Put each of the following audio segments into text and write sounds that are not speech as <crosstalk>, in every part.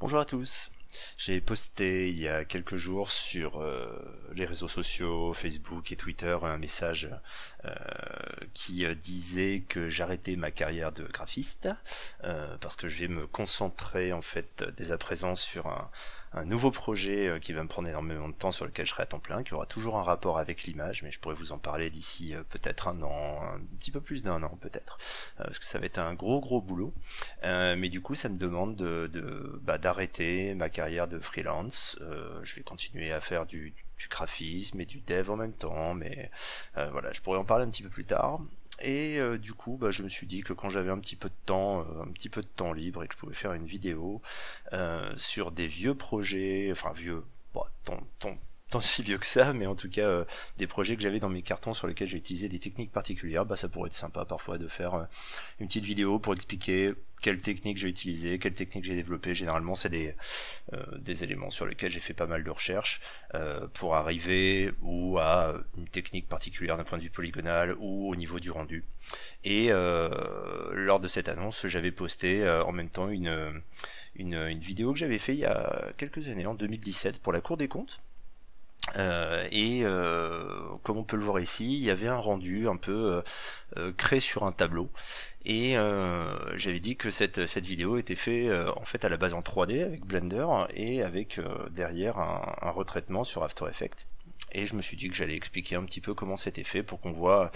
Bonjour à tous. J'ai posté il y a quelques jours sur euh, les réseaux sociaux, Facebook et Twitter, un message euh, qui euh, disait que j'arrêtais ma carrière de graphiste parce que je vais me concentrer en fait dès à présent sur un, un nouveau projet qui va me prendre énormément de temps sur lequel je serai à temps plein, qui aura toujours un rapport avec l'image, mais je pourrais vous en parler d'ici peut-être un an, un petit peu plus d'un an peut-être, parce que ça va être un gros gros boulot. mais du coup, ça me demande de, de bah, d'arrêter ma carrière de freelance. Euh, je vais continuer à faire du, graphisme et du dev en même temps, mais euh, voilà, je pourrais en parler un petit peu plus tard. Et euh, du coup, bah, je me suis dit que quand j'avais un petit peu de temps, un petit peu de temps libre et que je pouvais faire une vidéo sur des vieux projets, enfin vieux, bon, ton, tant si vieux que ça, mais en tout cas euh, des projets que j'avais dans mes cartons sur lesquels j'ai utilisé des techniques particulières, bah ça pourrait être sympa parfois de faire euh, une petite vidéo pour expliquer quelle technique j'ai utilisé, quelle technique j'ai développé. Généralement c'est des, euh, des éléments sur lesquels j'ai fait pas mal de recherches pour arriver ou à une technique particulière d'un point de vue polygonal ou au niveau du rendu. Et lors de cette annonce j'avais posté en même temps une, une, une vidéo que j'avais fait il y a quelques années, en 2017, pour la Cour des comptes euh, et euh, comme on peut le voir ici, il y avait un rendu un peu euh, créé sur un tableau. Et j'avais dit que cette, cette vidéo était faite en fait à la base en 3D avec Blender et avec derrière un, retraitement sur After Effects. Et je me suis dit que j'allais expliquer un petit peu comment c'était fait pour qu'on voit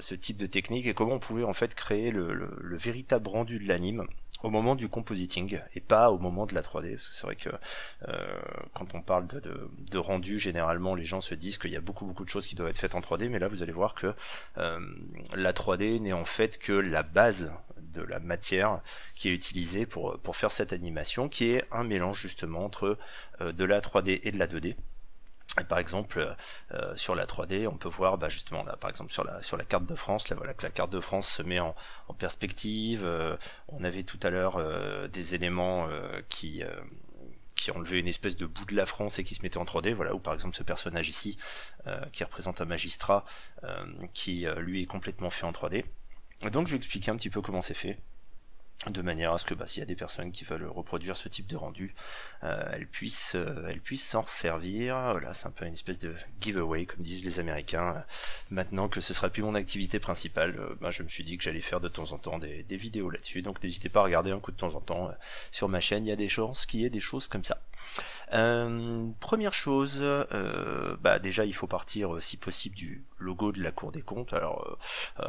ce type de technique et comment on pouvait en fait créer le véritable rendu de l'anime au moment du compositing et pas au moment de la 3D parce que c'est vrai que euh, quand on parle de, rendu généralement les gens se disent qu'il y a beaucoup beaucoup de choses qui doivent être faites en 3D mais là vous allez voir que euh, la 3D n'est en fait que la base de la matière qui est utilisée pour, pour faire cette animation qui est un mélange justement entre euh, de la 3D et de la 2D par exemple, euh, sur la 3D, on peut voir bah, justement là, par exemple sur la sur la carte de France, là voilà que la carte de France se met en, en perspective. Euh, on avait tout à l'heure euh, des éléments qui qui enlevaient une espèce de bout de la France et qui se mettaient en 3D, voilà, ou par exemple ce personnage ici, qui représente un magistrat, qui lui est complètement fait en 3D. Donc je vais expliquer un petit peu comment c'est fait de manière à ce que bah, s'il y a des personnes qui veulent reproduire ce type de rendu, euh, elles puissent euh, elles puissent s'en servir. Voilà, c'est un peu une espèce de giveaway comme disent les Américains. Maintenant que ce sera plus mon activité principale, euh, bah, je me suis dit que j'allais faire de temps en temps des, vidéos là-dessus. Donc n'hésitez pas à regarder un coup de temps en temps sur ma chaîne. Il y a des chances qu'il y ait des choses comme ça. première chose, bah déjà il faut partir si possible du logo de la Cour des comptes. Alors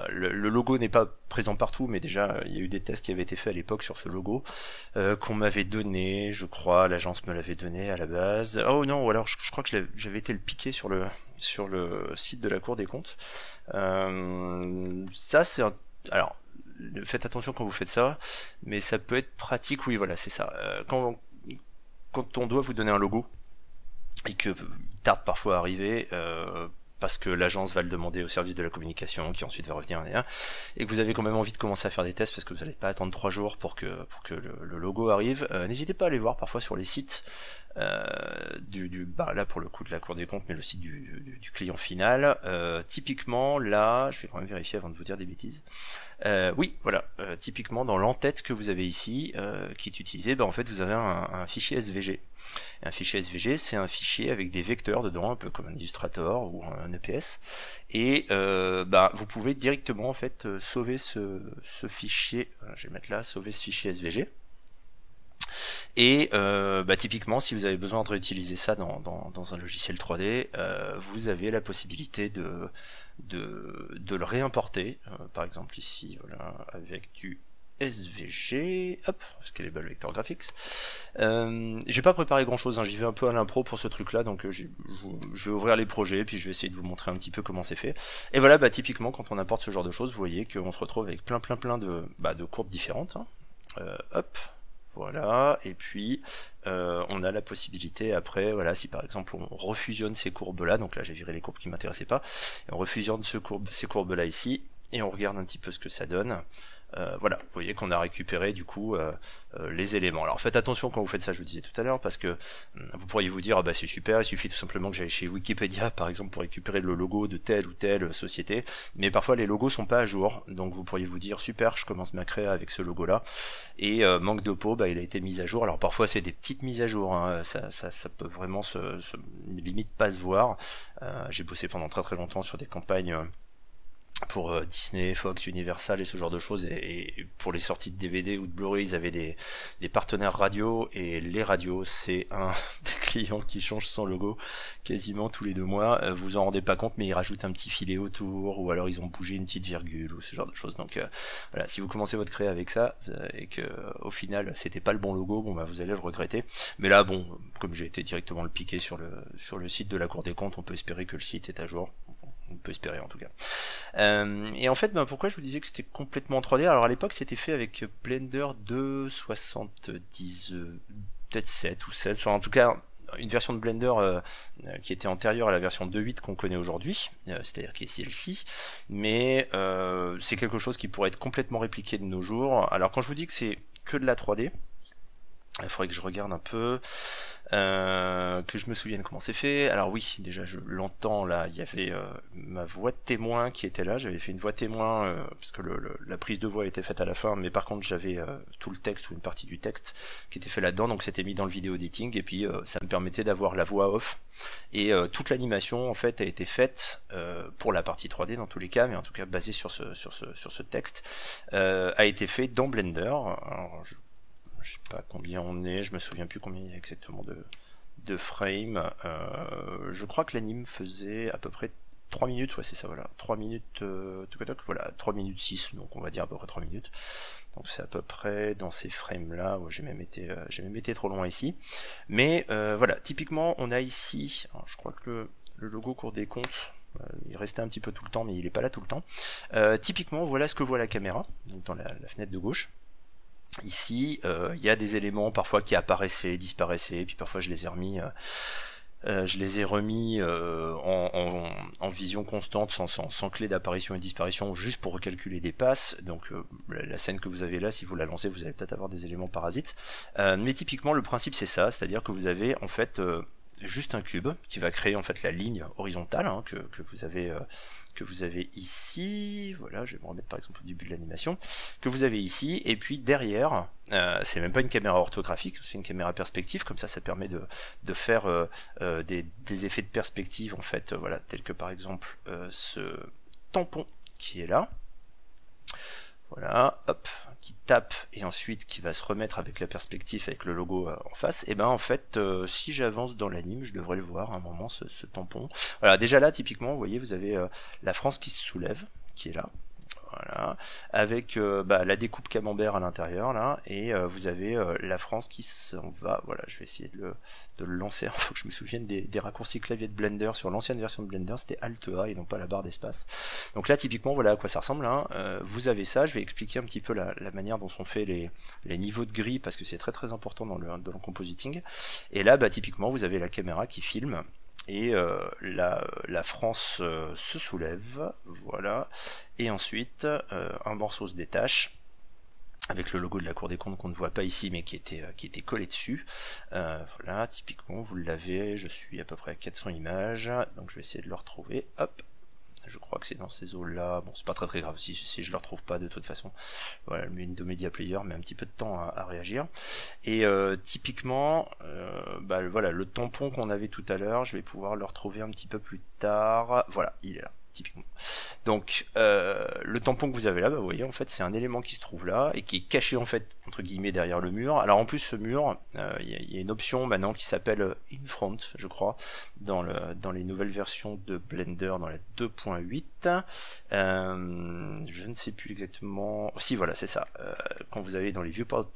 le, le, logo n'est pas présent partout, mais déjà il y a eu des tests qui avaient été fait à l'époque sur ce logo euh, qu'on m'avait donné, je crois, l'agence me l'avait donné à la base. Oh non, alors je, crois que j'avais été le piqué sur le sur le site de la Cour des comptes. Euh, ça c'est un... alors faites attention quand vous faites ça, mais ça peut être pratique. Oui, voilà, c'est ça. Euh, quand quand on doit vous donner un logo et que tarde parfois à arriver, euh, parce que l'agence va le demander au service de la communication, qui ensuite va revenir et que vous avez quand même envie de commencer à faire des tests parce que vous n'allez pas attendre trois jours pour que le, logo arrive, euh, n'hésitez pas à aller voir parfois sur les sites du, du bah là pour le coup de la Cour des comptes, mais le site du, du, client final. Euh, typiquement là, je vais quand même vérifier avant de vous dire des bêtises. Euh, oui, voilà. Euh, typiquement dans l'entête que vous avez ici, euh, qui est utilisé, bah, en fait vous avez un, un fichier SVG. Un fichier SVG, c'est un fichier avec des vecteurs dedans, un peu comme un Illustrator ou un EPS. Et bah, vous pouvez directement en fait sauver ce, ce fichier. Je vais mettre là, sauver ce fichier SVG. Et euh, bah, typiquement, si vous avez besoin de réutiliser ça dans, dans, un logiciel 3D, euh, vous avez la possibilité de, de, de le réimporter. Euh, par exemple ici, voilà, avec du SVG, hop, Scalable Vector Graphics. Euh, j'ai pas préparé grand chose, hein, j'y vais un peu à l'impro pour ce truc là, donc je vais ouvrir les projets, puis je vais essayer de vous montrer un petit peu comment c'est fait. Et voilà, bah typiquement quand on importe ce genre de choses, vous voyez qu'on se retrouve avec plein plein plein de, bah, de courbes différentes. Hein. hop, voilà, et puis euh, on a la possibilité après, voilà, si par exemple on refusionne ces courbes-là, donc là j'ai viré les courbes qui m'intéressaient pas, on refusionne ces courbes-là ici, et on regarde un petit peu ce que ça donne. Euh, voilà, vous voyez qu'on a récupéré du coup euh, euh, les éléments. Alors faites attention quand vous faites ça, je vous disais tout à l'heure, parce que hum, vous pourriez vous dire ah bah c'est super, il suffit tout simplement que j'aille chez Wikipédia par exemple pour récupérer le logo de telle ou telle société, mais parfois les logos sont pas à jour, donc vous pourriez vous dire super, je commence ma créa avec ce logo là, et manque de bah il a été mis à jour. Alors parfois c'est des petites mises à jour, hein. ça, peut vraiment se, se limite pas se voir. J'ai bossé pendant très très longtemps sur des campagnes pour euh, Disney, Fox, Universal et ce genre de choses. Et, pour les sorties de DVD ou de Blu-ray, ils avaient des, partenaires radio et les radios, c'est un <laughs> des clients qui change son logo quasiment tous les deux mois. Euh, vous en rendez pas compte, mais ils rajoutent un petit filet autour ou alors ils ont bougé une petite virgule ou ce genre de choses. Donc euh, voilà, si vous commencez votre créa avec ça et que au final c'était pas le bon logo, bon bah vous allez le regretter. Mais là, bon, comme j'ai été directement le piquer sur le sur le site de la Cour des comptes, on peut espérer que le site est à jour on peut espérer en tout cas. Euh, et en fait, ben, pourquoi je vous disais que c'était complètement 3D Alors à l'époque, c'était fait avec Blender 2.70, euh, peut-être 7 ou 16, en tout cas une version de Blender euh, qui était antérieure à la version 2.8 qu'on connaît aujourd'hui, c'est-à-dire qui est celle-ci, mais c'est quelque chose qui pourrait être complètement répliqué de nos jours. Alors quand je vous dis que c'est que de la 3D, il faudrait que je regarde un peu. Euh, que je me souvienne comment c'est fait. Alors oui, déjà je l'entends là, il y avait euh, ma voix de témoin qui était là, j'avais fait une voix témoin euh, parce que le, la prise de voix était faite à la fin, mais par contre j'avais tout le texte ou une partie du texte qui était fait là-dedans, donc c'était mis dans le vidéo editing et puis ça me permettait d'avoir la voix off et toute l'animation en fait a été faite pour la partie 3D dans tous les cas, mais en tout cas basée sur ce sur ce sur ce texte a été fait dans Blender. Alors, je je sais pas combien on est, je me souviens plus combien il y a exactement de, frames. Euh, je crois que l'anime faisait à peu près 3 minutes, ouais c'est ça voilà, 3 minutes, euh, voilà, 3 minutes 6, donc on va dire à peu près 3 minutes. Donc c'est à peu près dans ces frames là, j'ai même été, euh, même été trop loin ici. Mais euh, voilà, typiquement on a ici, je crois que le, logo court des comptes, il restait un petit peu tout le temps, mais il est pas là tout le temps. typiquement, voilà ce que voit la caméra, donc dans la fenêtre de gauche. Ici, euh, il y a des éléments parfois qui apparaissaient, disparaissaient, puis parfois je les ai remis. Euh, euh, je les ai remis en, vision constante, sans, sans, clé d'apparition et disparition, juste pour recalculer des passes. Donc la scène que vous avez là, si vous la lancez, vous allez peut-être avoir des éléments parasites. mais typiquement, le principe c'est ça, c'est-à-dire que vous avez en fait juste un cube qui va créer en fait la ligne horizontale hein, que, que, vous avez que vous avez ici, voilà, je vais me remettre par exemple au début de l'animation, que vous avez ici, et puis derrière, euh, c'est même pas une caméra orthographique, c'est une caméra perspective, comme ça ça permet de, de faire euh, euh, des, des, effets de perspective en fait, voilà, tels que par exemple ce tampon qui est là, voilà, hop, qui tape et ensuite qui va se remettre avec la perspective avec le logo euh, en face, et ben en fait euh, si j'avance dans l'anime je devrais le voir à un moment ce, tampon. Voilà déjà là typiquement vous voyez vous avez euh, la France qui se soulève qui est là, voilà, avec bah, la découpe camembert à l'intérieur là, et vous avez la France qui s'en va. Voilà, je vais essayer de le, de le lancer. <laughs> Il faut que je me souvienne des, raccourcis clavier de Blender sur l'ancienne version de Blender, c'était Alt A et non pas la barre d'espace. Donc là, typiquement, voilà à quoi ça ressemble. Hein. Euh, vous avez ça. Je vais expliquer un petit peu la, manière dont sont faits les, les niveaux de gris parce que c'est très très important dans le, dans le compositing. Et là, bah, typiquement, vous avez la caméra qui filme et euh, la, la, France euh, se soulève, voilà, et ensuite un morceau se détache, avec le logo de la Cour des comptes qu'on ne voit pas ici mais qui était euh, qui était collé dessus. Euh, voilà, typiquement vous l'avez, je suis à peu près à 400 images, donc je vais essayer de le retrouver. Hop, je crois que c'est dans ces eaux là. Bon, c'est pas très très grave si, je le retrouve pas de toute façon. Voilà, le de Media Player met un petit peu de temps à, réagir. Et euh, typiquement, bah, voilà, le tampon qu'on avait tout à l'heure, je vais pouvoir le retrouver un petit peu plus tard. Voilà, il est là typiquement. Donc euh, le tampon que vous avez là, vous voyez en fait c'est un élément qui se trouve là et qui est caché en fait entre guillemets derrière le mur. Alors en plus ce mur, euh, il y, a une option maintenant qui s'appelle euh, In Front, je crois, dans le dans les nouvelles versions de Blender dans la 2.8. je ne sais plus exactement. Si voilà c'est ça. quand vous avez dans les viewport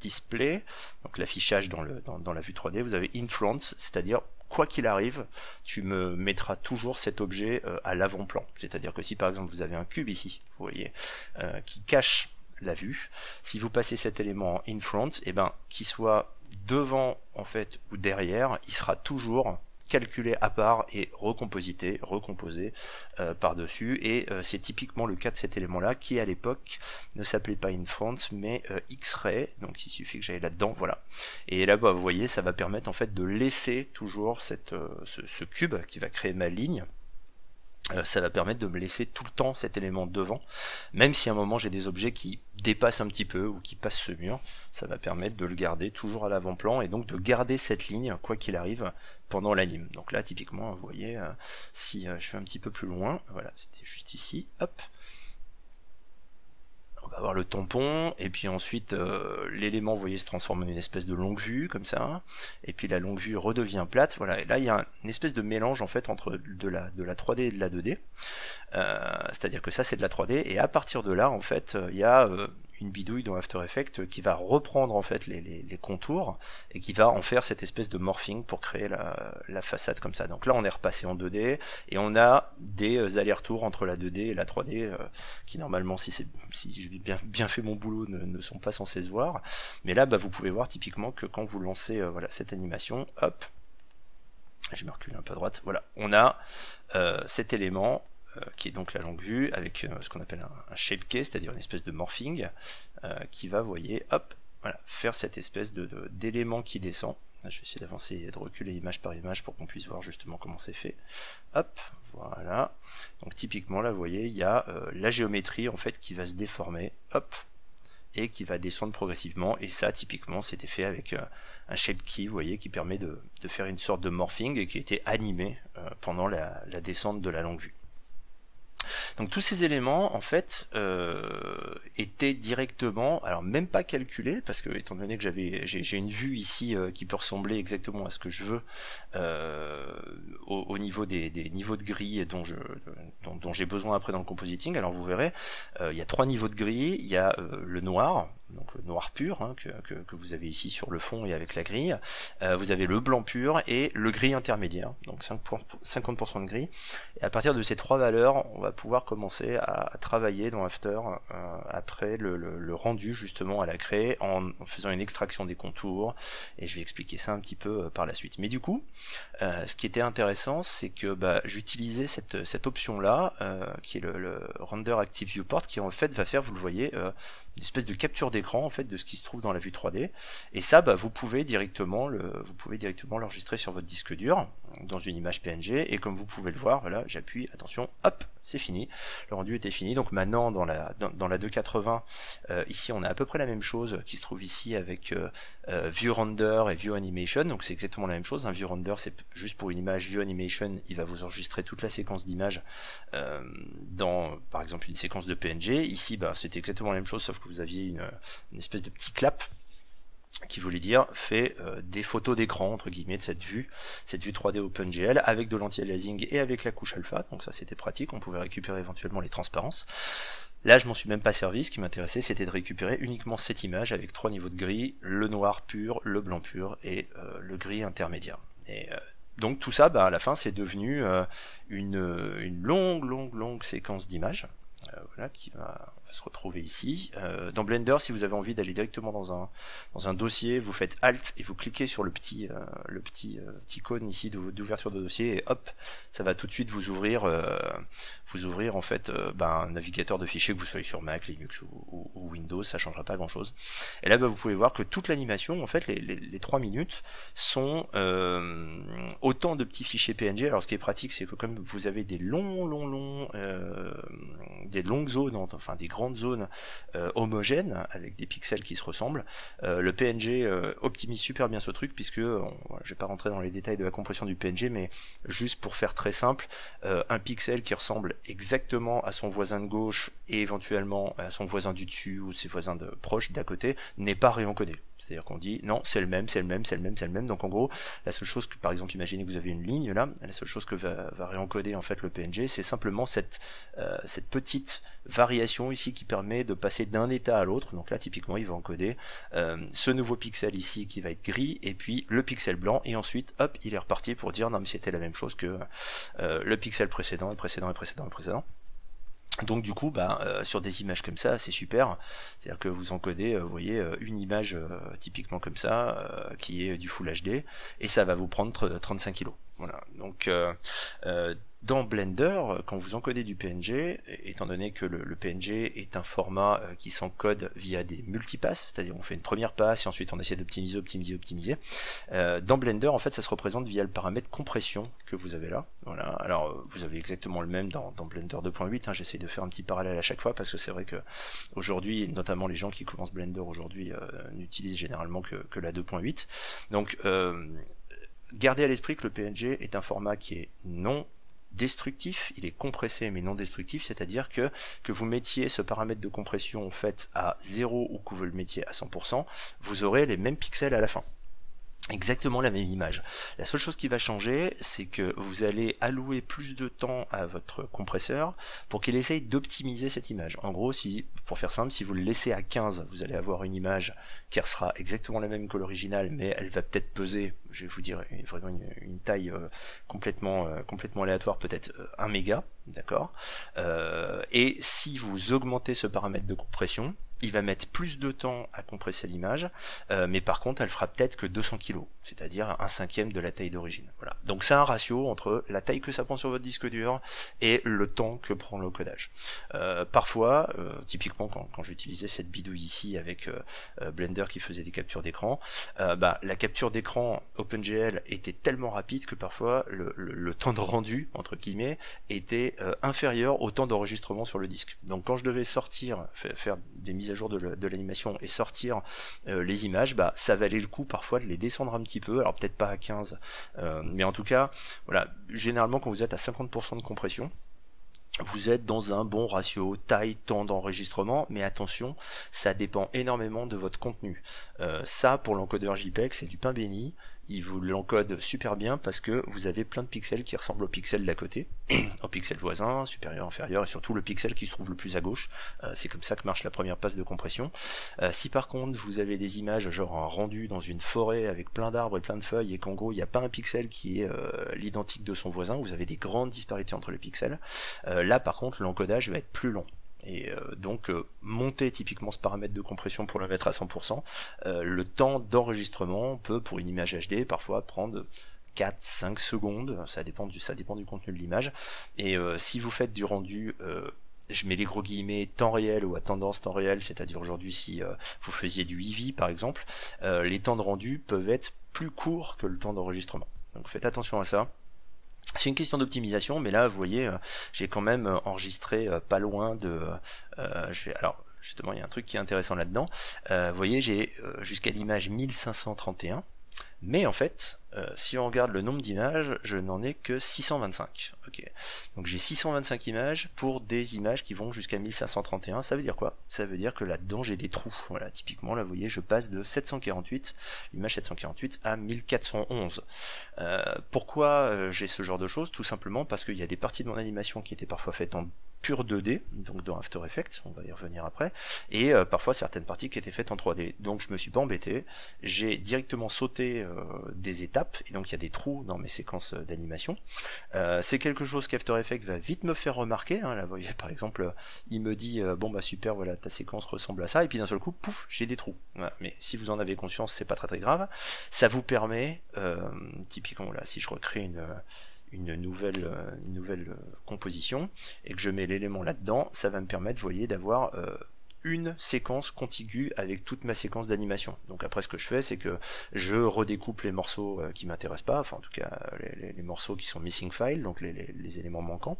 display, donc l'affichage dans la vue 3D, vous avez In Front, c'est-à-dire quoi qu'il arrive, tu me mettras toujours cet objet euh, à l'avant-plan. C'est-à-dire que si par exemple vous avez un cube ici, vous voyez, euh, qui cache la vue, si vous passez cet élément en in front, eh ben qu'il soit devant en fait ou derrière, il sera toujours calculer à part et recompositer, recomposer euh, par-dessus. Et euh, c'est typiquement le cas de cet élément-là qui à l'époque ne s'appelait pas Infront mais euh, X-Ray. Donc il suffit que j'aille là-dedans, voilà. Et là bah, vous voyez, ça va permettre en fait de laisser toujours ce, cube qui va créer ma ligne ça va permettre de me laisser tout le temps cet élément devant, même si à un moment j'ai des objets qui dépassent un petit peu ou qui passent ce mur, ça va permettre de le garder toujours à l'avant-plan et donc de garder cette ligne, quoi qu'il arrive, pendant l'anime. Donc là, typiquement, vous voyez, euh, si euh, je fais un petit peu plus loin, voilà, c'était juste ici, hop, on va avoir le tampon, et puis ensuite euh, l'élément, vous voyez, se transforme en une espèce de longue vue, comme ça, et puis la longue vue redevient plate, voilà, et là il y a une espèce de mélange en fait entre de la, de la 3D et de la 2D, euh, c'est-à-dire que ça c'est de la 3D, et à partir de là, en fait, il y a euh, une bidouille dans After Effects qui va reprendre en fait les, les, contours et qui va en faire cette espèce de morphing pour créer la, la, façade comme ça. Donc là on est repassé en 2D et on a des euh, allers-retours entre la 2D et la 3D euh, qui normalement si c'est si j'ai bien, bien fait mon boulot ne, sont pas censés se voir. Mais là bah, vous pouvez voir typiquement que quand vous lancez euh, voilà cette animation, hop, je me recule un peu à droite, voilà, on a cet élément qui est donc la longue vue, avec euh, ce qu'on appelle un, shape case, c'est-à-dire une espèce de morphing, euh, qui va, vous voyez, hop, voilà, faire cette espèce de d'élément qui descend. Je vais essayer d'avancer et de reculer image par image pour qu'on puisse voir justement comment c'est fait. Hop, voilà. Donc typiquement là, vous voyez, il y a la géométrie en fait qui va se déformer, hop, et qui va descendre progressivement. Et ça, typiquement, c'était fait avec un shape key, vous voyez, qui permet de, faire une sorte de morphing et qui était animé pendant la descente de la longue vue. Donc tous ces éléments, en fait, euh, étaient directement, alors même pas calculés, parce que étant donné que j'avais, j'ai une vue ici euh, qui peut ressembler exactement à ce que je veux euh, au, niveau des, niveaux de gris dont je, dont, j'ai besoin après dans le compositing. Alors vous verrez, il y a trois niveaux de gris. Il y a le noir, donc le noir pur hein, que, que, vous avez ici sur le fond et avec la grille. vous avez le blanc pur et le gris intermédiaire, donc 50% de gris. Et à partir de ces trois valeurs, on va pouvoir commencer à, travailler dans After euh, après le, rendu justement à la craie en, faisant une extraction des contours et je vais expliquer ça un petit peu euh, par la suite. Mais du coup, euh, ce qui était intéressant, c'est que bah, j'utilisais cette, cette option là qui est le, Render Active Viewport qui en fait va faire, vous le voyez, une espèce de capture d'écran en fait de ce qui se trouve dans la vue 3D et ça bah, vous pouvez directement vous pouvez directement l'enregistrer sur votre disque dur dans une image PNG et comme vous pouvez le voir voilà j'appuie attention hop c'est fini. Le rendu était fini. Donc maintenant dans la dans, la 280 euh, ici on a à peu près la même chose qui se trouve ici avec euh, euh, View Render et View Animation. Donc c'est exactement la même chose un View Render c'est juste pour une image View Animation il va vous enregistrer toute la séquence d'images dans par exemple une séquence de PNG ici bah, c'était exactement la même chose sauf que vous aviez une, une espèce de petit clap qui voulait dire fait euh, des photos d'écran entre guillemets de cette vue, cette vue 3D OpenGL avec de l'anti-aliasing et avec la couche alpha, donc ça c'était pratique, on pouvait récupérer éventuellement les transparences. Là je m'en suis même pas servi, ce qui m'intéressait c'était de récupérer uniquement cette image avec trois niveaux de gris, le noir pur, le blanc pur et euh, le gris intermédiaire. Et euh, donc tout ça, bah, à la fin c'est devenu une, une longue, longue, longue séquence d'images, voilà, qui va se retrouver ici. Euh, dans Blender, si vous avez envie d'aller directement dans un dans un dossier, vous faites Alt et vous cliquez sur le petit euh, le petit, euh, icône ici d'ouverture de dossier et hop, ça va tout de suite vous ouvrir vous ouvrir en fait ben, un navigateur de fichiers que vous soyez sur Mac, Linux ou, Windows, ça changera pas grand chose. Et là, ben, vous pouvez voir que toute l'animation, en fait, les, les, les 3 minutes sont autant de petits fichiers PNG. Alors, ce qui est pratique, c'est que comme vous avez des longs, longs, longs, des longues zones, enfin des grandes zones euh, homogènes avec des pixels qui se ressemblent. Euh, le PNG euh, optimise super bien ce truc puisque je vais pas rentrer dans les détails de la compression du PNG, mais juste pour faire très simple, un pixel qui ressemble exactement à son voisin de gauche et éventuellement à son voisin du dessus ou ses voisins de proches d'à côté n'est pas réencodé. C'est-à-dire qu'on dit non, c'est le même, c'est le même, c'est le même, c'est le même. Donc en gros, la seule chose que, par exemple, imaginez que vous avez une ligne là, la seule chose que va, va réencoder en fait le PNG, c'est simplement cette cette petite variation ici qui permet de passer d'un état à l'autre. Donc là, typiquement, il va encoder euh, ce nouveau pixel ici qui va être gris et puis le pixel blanc. Et ensuite, hop, il est reparti pour dire non mais c'était la même chose que euh, le pixel précédent et précédent et précédent et précédent. Donc du coup, bah, euh, sur des images comme ça, c'est super. C'est-à-dire que vous encodez, vous voyez, une image typiquement comme ça, qui est du Full HD, et ça va vous prendre 35 kg. Voilà. Donc euh, euh, dans Blender, quand vous encodez du PNG, étant donné que le, PNG est un format euh, qui s'encode via des multipasses, c'est-à-dire on fait une première passe et ensuite on essaie d'optimiser, optimiser, optimiser. Euh, dans Blender, en fait, ça se représente via le paramètre compression que vous avez là. Voilà. Alors euh, vous avez exactement le même dans, Blender 2.8. Hein. J'essaie de faire un petit parallèle à chaque fois parce que c'est vrai que aujourd'hui, notamment les gens qui commencent Blender aujourd'hui, n'utilisent généralement que, que la 2.8. Donc gardez à l'esprit que le PNG est un format qui est non destructif, il est compressé mais non destructif, c'est-à-dire que que vous mettiez ce paramètre de compression en fait à 0 ou que vous le mettiez à 100%, vous aurez les mêmes pixels à la fin exactement la même image. La seule chose qui va changer, c'est que vous allez allouer plus de temps à votre compresseur pour qu'il essaye d'optimiser cette image. En gros, si, pour faire simple, si vous le laissez à 15, vous allez avoir une image qui sera exactement la même que l'original, mais elle va peut-être peser, je vais vous dire, vraiment une, taille euh, complètement, euh, complètement aléatoire, peut-être 1 euh, méga, d'accord? Et si vous augmentez ce paramètre de compression, il va mettre plus de temps à compresser l'image, euh, mais par contre elle fera peut-être que 200 kg, c'est-à-dire un cinquième de la taille d'origine. Voilà. Donc c'est un ratio entre la taille que ça prend sur votre disque dur et le temps que prend le codage. Euh, parfois, euh, typiquement quand, quand j'utilisais cette bidouille ici avec Blender qui faisait des captures d'écran, bah, la capture d'écran OpenGL était tellement rapide que parfois le, le, temps de rendu entre guillemets était inférieur au temps d'enregistrement sur le disque. Donc quand je devais sortir, faire des mises à jour de l'animation et sortir euh, les images, bah ça valait le coup parfois de les descendre un petit peu, alors peut-être pas à 15, euh, mais en tout cas, voilà, généralement quand vous êtes à 50% de compression, vous êtes dans un bon ratio taille temps d'enregistrement. Mais attention ça dépend énormément de votre contenu. Euh, ça pour l'encodeur JPEG c'est du pain béni il vous l'encode super bien parce que vous avez plein de pixels qui ressemblent aux pixels d'à côté, <clears throat> aux pixels voisins, supérieur, inférieur, et surtout le pixel qui se trouve le plus à gauche. Euh, c'est comme ça que marche la première passe de compression. Euh, si par contre vous avez des images genre un rendu dans une forêt avec plein d'arbres et plein de feuilles et qu'en gros il n'y a pas un pixel qui est euh, l'identique de son voisin, vous avez des grandes disparités entre les pixels. là par contre l'encodage va être plus long. Et euh, donc euh, monter typiquement ce paramètre de compression pour le mettre à 100%, euh, le temps d'enregistrement peut pour une image HD parfois prendre 4-5 secondes, ça dépend du, ça dépend du contenu de l'image. Et si vous faites du rendu je mets les gros guillemets temps réel ou à tendance temps réel, c'est-à-dire aujourd'hui si vous faisiez du EV par exemple, les temps de rendu peuvent être plus courts que le temps d'enregistrement. Donc faites attention à ça. C'est une question d'optimisation, mais là, vous voyez, euh, j'ai quand même euh, enregistré euh, pas loin de. vais alors justement, il y a un truc qui est intéressant là-dedans. vous voyez, j'ai jusqu'à l'image 1531. Mais en fait, euh, si on regarde le nombre d'images, je n'en ai que 625. Ok. Donc j'ai 625 images pour des images qui vont jusqu'à 1531. Ça veut dire quoi? Ça veut dire que là-dedans j'ai des trous. Voilà, typiquement là vous voyez, je passe de 748, l'image 748 à 1411. Euh, pourquoi euh, j'ai ce genre de choses? Tout simplement parce qu'il y a des parties de mon animation qui étaient parfois faites en pur 2D, donc dans After Effects, on va y revenir après, et euh, parfois certaines parties qui étaient faites en 3D. Donc je me suis pas embêté, j'ai directement sauté euh, des étapes, et donc il y a des trous dans mes séquences euh, d'animation. c'est quelque chose qu'After Effects va vite me faire remarquer. Là, vous voyez, par exemple, il me dit bon bah super, voilà ta séquence ressemble à ça, et puis d'un seul coup, pouf, j'ai des trous. Mais si vous en avez conscience, c'est pas très très grave. Ça vous permet, typiquement là, si je recrée une une nouvelle, euh, une nouvelle euh, composition et que je mets l'élément là-dedans, ça va me permettre, vous voyez, d'avoir euh, une séquence contiguë avec toute ma séquence d'animation. Donc après ce que je fais c'est que je redécoupe les morceaux euh, qui m'intéressent pas, enfin en tout cas les, morceaux qui sont missing file, donc les, éléments manquants.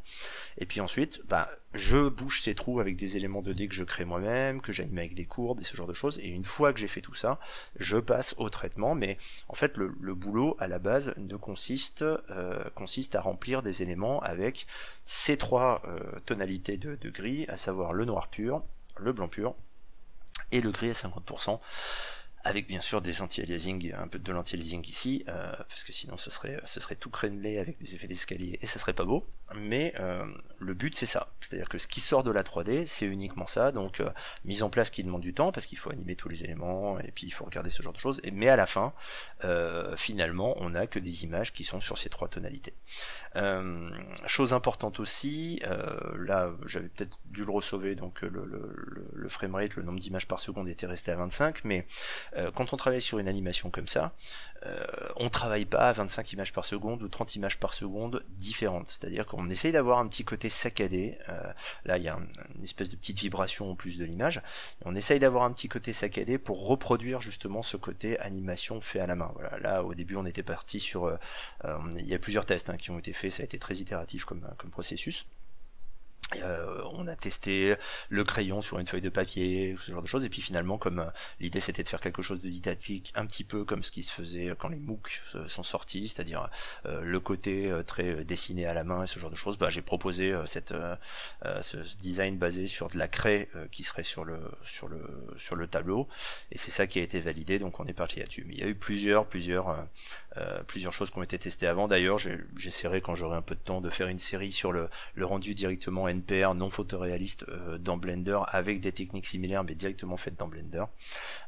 Et puis ensuite, bah, je bouche ces trous avec des éléments 2D que je crée moi-même, que j'anime avec des courbes et ce genre de choses. Et une fois que j'ai fait tout ça, je passe au traitement. Mais en fait le, boulot à la base ne consiste, euh, consiste à remplir des éléments avec ces trois euh, tonalités de, de gris, à savoir le noir pur, le blanc pur, et le gris à 50% avec bien sûr des anti-aliasing, un peu de l'anti-aliasing ici, euh, parce que sinon ce serait, tout crénelé avec des effets d'escalier et ça serait pas beau. Mais euh, le but c'est ça, c'est-à-dire que ce qui sort de la 3D c'est uniquement ça, donc euh, mise en place qui demande du temps parce qu'il faut animer tous les éléments et puis il faut regarder ce genre de choses. Mais à la fin, finalement, on n'a que des images qui sont sur ces trois tonalités. chose importante aussi, là j'avais peut-être dû le ressauver, donc le, le, le framerate, le nombre d'images par seconde était resté à 25, mais quand on travaille sur une animation comme ça, on travaille pas à 25 images par seconde ou 30 images par seconde différentes. C'est-à-dire qu'on essaye d'avoir un petit côté saccadé. là, il y a une espèce de petite vibration en plus de l'image. On essaye d'avoir un petit côté saccadé pour reproduire justement ce côté animation fait à la main. Voilà. Là, au début, on était parti sur. il y a plusieurs tests hein, qui ont été faits. Ça a été très itératif comme, comme processus. Euh, on a testé le crayon sur une feuille de papier, ce genre de choses, et puis finalement, comme euh, l'idée c'était de faire quelque chose de didactique, un petit peu comme ce qui se faisait quand les MOOC sont sortis, c'est-à-dire euh, le côté très dessiné à la main et ce genre de choses, bah, j'ai proposé cette, ce design basé sur de la craie qui serait sur le sur le sur le tableau, et c'est ça qui a été validé, donc on est parti là-dessus. Mais il y a eu plusieurs plusieurs plusieurs choses qui ont été testées avant. D'ailleurs, j'essaierai quand j'aurai un peu de temps de faire une série sur le, rendu directement NPR non photoréaliste euh, dans Blender avec des techniques similaires mais directement faites dans Blender.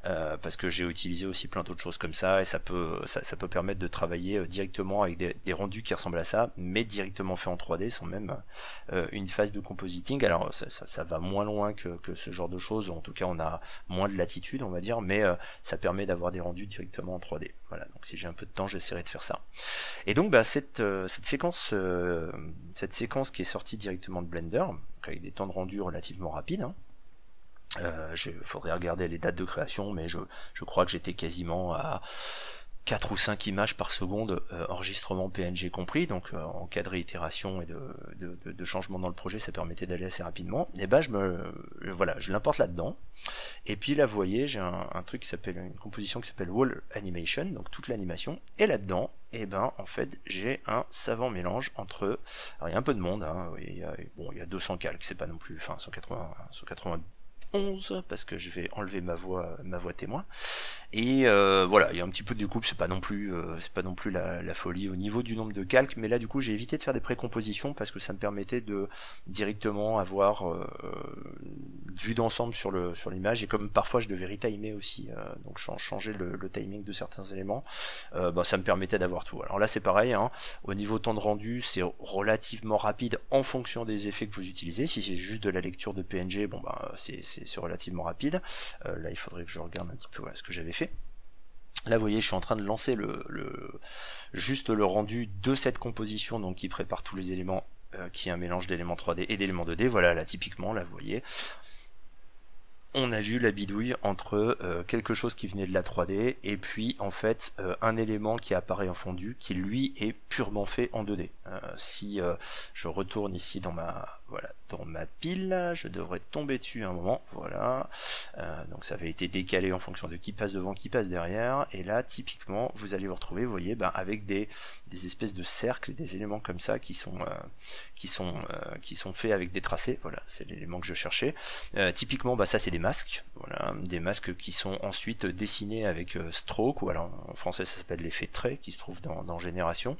Euh, parce que j'ai utilisé aussi plein d'autres choses comme ça et ça peut ça, peut permettre de travailler euh, directement avec des, rendus qui ressemblent à ça mais directement fait en 3D sans même une phase de compositing. Alors ça, va moins loin que, que, ce genre de choses. En tout cas on a moins de latitude on va dire mais ça permet d'avoir des rendus directement en 3D voilà. Donc si j'ai un peu de temps j'essaierai de faire ça et donc bah, cette, cette séquence cette séquence qui est sortie directement de Blender avec des temps de rendu relativement rapides. Hein. Euh, il faudrait regarder les dates de création, mais je, je crois que j'étais quasiment à 4 ou 5 images par seconde, euh, enregistrement PNG compris, donc euh, en cas de réitération et de, de, de, changement dans le projet, ça permettait d'aller assez rapidement. Et ben je me voilà, je l'importe là-dedans. Et puis là, vous voyez, j'ai un, truc qui s'appelle une composition qui s'appelle Wall Animation, donc toute l'animation. Et là-dedans, et eh ben en fait, j'ai un savant mélange entre, alors il y a un peu de monde, hein, il y a, bon, il y a 200 calques, c'est pas non plus, enfin 180, 180 11 parce que je vais enlever ma voix ma voix témoin. Et euh, voilà il y a un petit peu de découpe c'est pas non plus euh, c'est pas non plus la, folie au niveau du nombre de calques mais là du coup j'ai évité de faire des précompositions parce que ça me permettait de directement avoir euh, vue d'ensemble sur le sur l'image. Et comme parfois je devais retimer aussi euh, donc changer le, le, timing de certains éléments euh, bah, ça me permettait d'avoir tout. Alors là c'est pareil hein, au niveau temps de rendu c'est relativement rapide en fonction des effets que vous utilisez. Si c'est juste de la lecture de PNG bon bah c'est c'est relativement rapide. Euh, là, il faudrait que je regarde un petit peu ce que j'avais fait. Là, vous voyez, je suis en train de lancer le, juste le rendu de cette composition, donc qui prépare tous les éléments, euh, qui est un mélange d'éléments 3D et d'éléments 2D. Voilà, là, typiquement, là, vous voyez, on a vu la bidouille entre euh, quelque chose qui venait de la 3D et puis en fait un élément qui apparaît en fondu qui lui est purement fait en 2D. si je retourne ici dans ma voilà dans ma pile, je devrais tomber dessus un moment, voilà, euh, donc ça avait été décalé en fonction de qui passe devant, qui passe derrière, et là typiquement vous allez vous retrouver, vous voyez, ben, avec des, espèces de cercles, des éléments comme ça qui sont euh, qui sont euh, qui sont faits avec des tracés, voilà, c'est l'élément que je cherchais. typiquement, bah ça c'est des masques, voilà, des masques qui sont ensuite dessinés avec stroke, ou alors en français ça s'appelle l'effet trait, qui se trouve dans, dans Génération.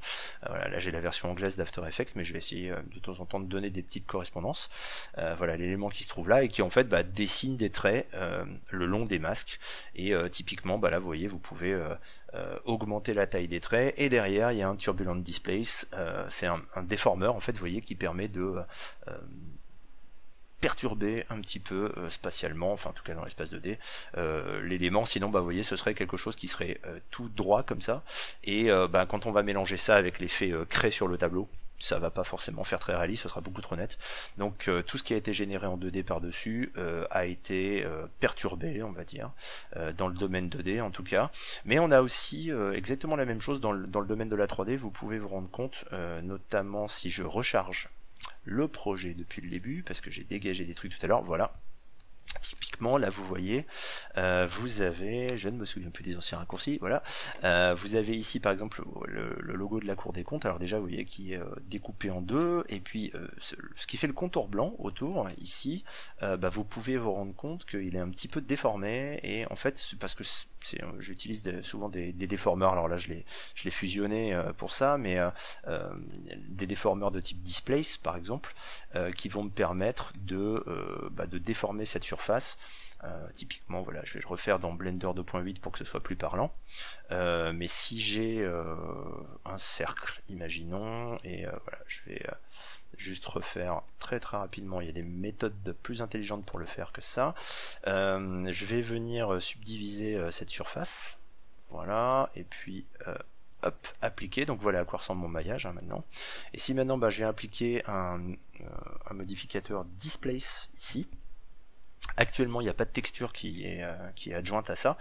voilà, là j'ai la version anglaise d'After Effects, mais je vais essayer de temps en temps de donner des petites Euh, voilà l'élément qui se trouve là et qui en fait bah, dessine des traits euh, le long des masques. Et euh, typiquement, bah, là vous voyez, vous pouvez augmenter la taille des traits et derrière il y a un turbulent displace, c'est un, déformeur en fait, vous voyez, qui permet de perturber un petit peu spatialement, enfin en tout cas dans l'espace 2D, l'élément. Sinon, bah vous voyez, ce serait quelque chose qui serait tout droit comme ça. Et bah, quand on va mélanger ça avec l'effet créé sur le tableau, ça va pas forcément faire très réaliste, ce sera beaucoup trop net. Donc euh, tout ce qui a été généré en 2D par-dessus euh, a été euh, perturbé, on va dire, dans le domaine 2D en tout cas. Mais on a aussi exactement la même chose dans le, dans le, domaine de la 3D, vous pouvez vous rendre compte, notamment si je recharge le projet depuis le début, parce que j'ai dégagé des trucs tout à l'heure, voilà, là vous voyez euh, vous avez je ne me souviens plus des anciens raccourcis voilà euh, vous avez ici par exemple le, logo de la cour des comptes. Alors déjà vous voyez qui est euh, découpé en deux. Et puis ce, qui fait le contour blanc autour ici bah, vous pouvez vous rendre compte qu'il est un petit peu déformé. Et en fait parce que j'utilise souvent des, déformeurs alors là je l'ai je l'ai fusionné pour ça mais des déformeurs de type displace par exemple qui vont me permettre de bah, de déformer cette surface typiquement, voilà, je vais le refaire dans Blender 2.8 pour que ce soit plus parlant. mais si j'ai un cercle, imaginons, et voilà, je vais juste refaire très très rapidement. Il y a des méthodes plus intelligentes pour le faire que ça. je vais venir subdiviser cette surface. Voilà, et puis hop, appliquer, donc voilà à quoi ressemble mon maillage hein, maintenant. Et si maintenant bah, je vais appliquer un, euh, modificateur displace ici, Actuellement, il n'y a pas de texture qui est, euh, adjointe à ça.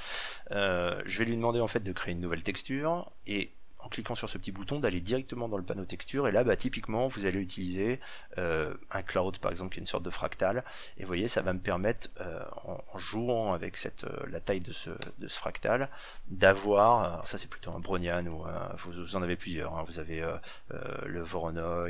Euh, je vais lui demander en fait de créer une nouvelle texture et en cliquant sur ce petit bouton d'aller directement dans le panneau texture. Et là bah, typiquement vous allez utiliser euh, un cloud par exemple qui est une sorte de fractal. Et vous voyez ça va me permettre euh, en, jouant avec cette euh, la taille de ce, de ce fractal d'avoir ça c'est plutôt un Bronian ou vous, en avez plusieurs hein. vous avez le Voronoi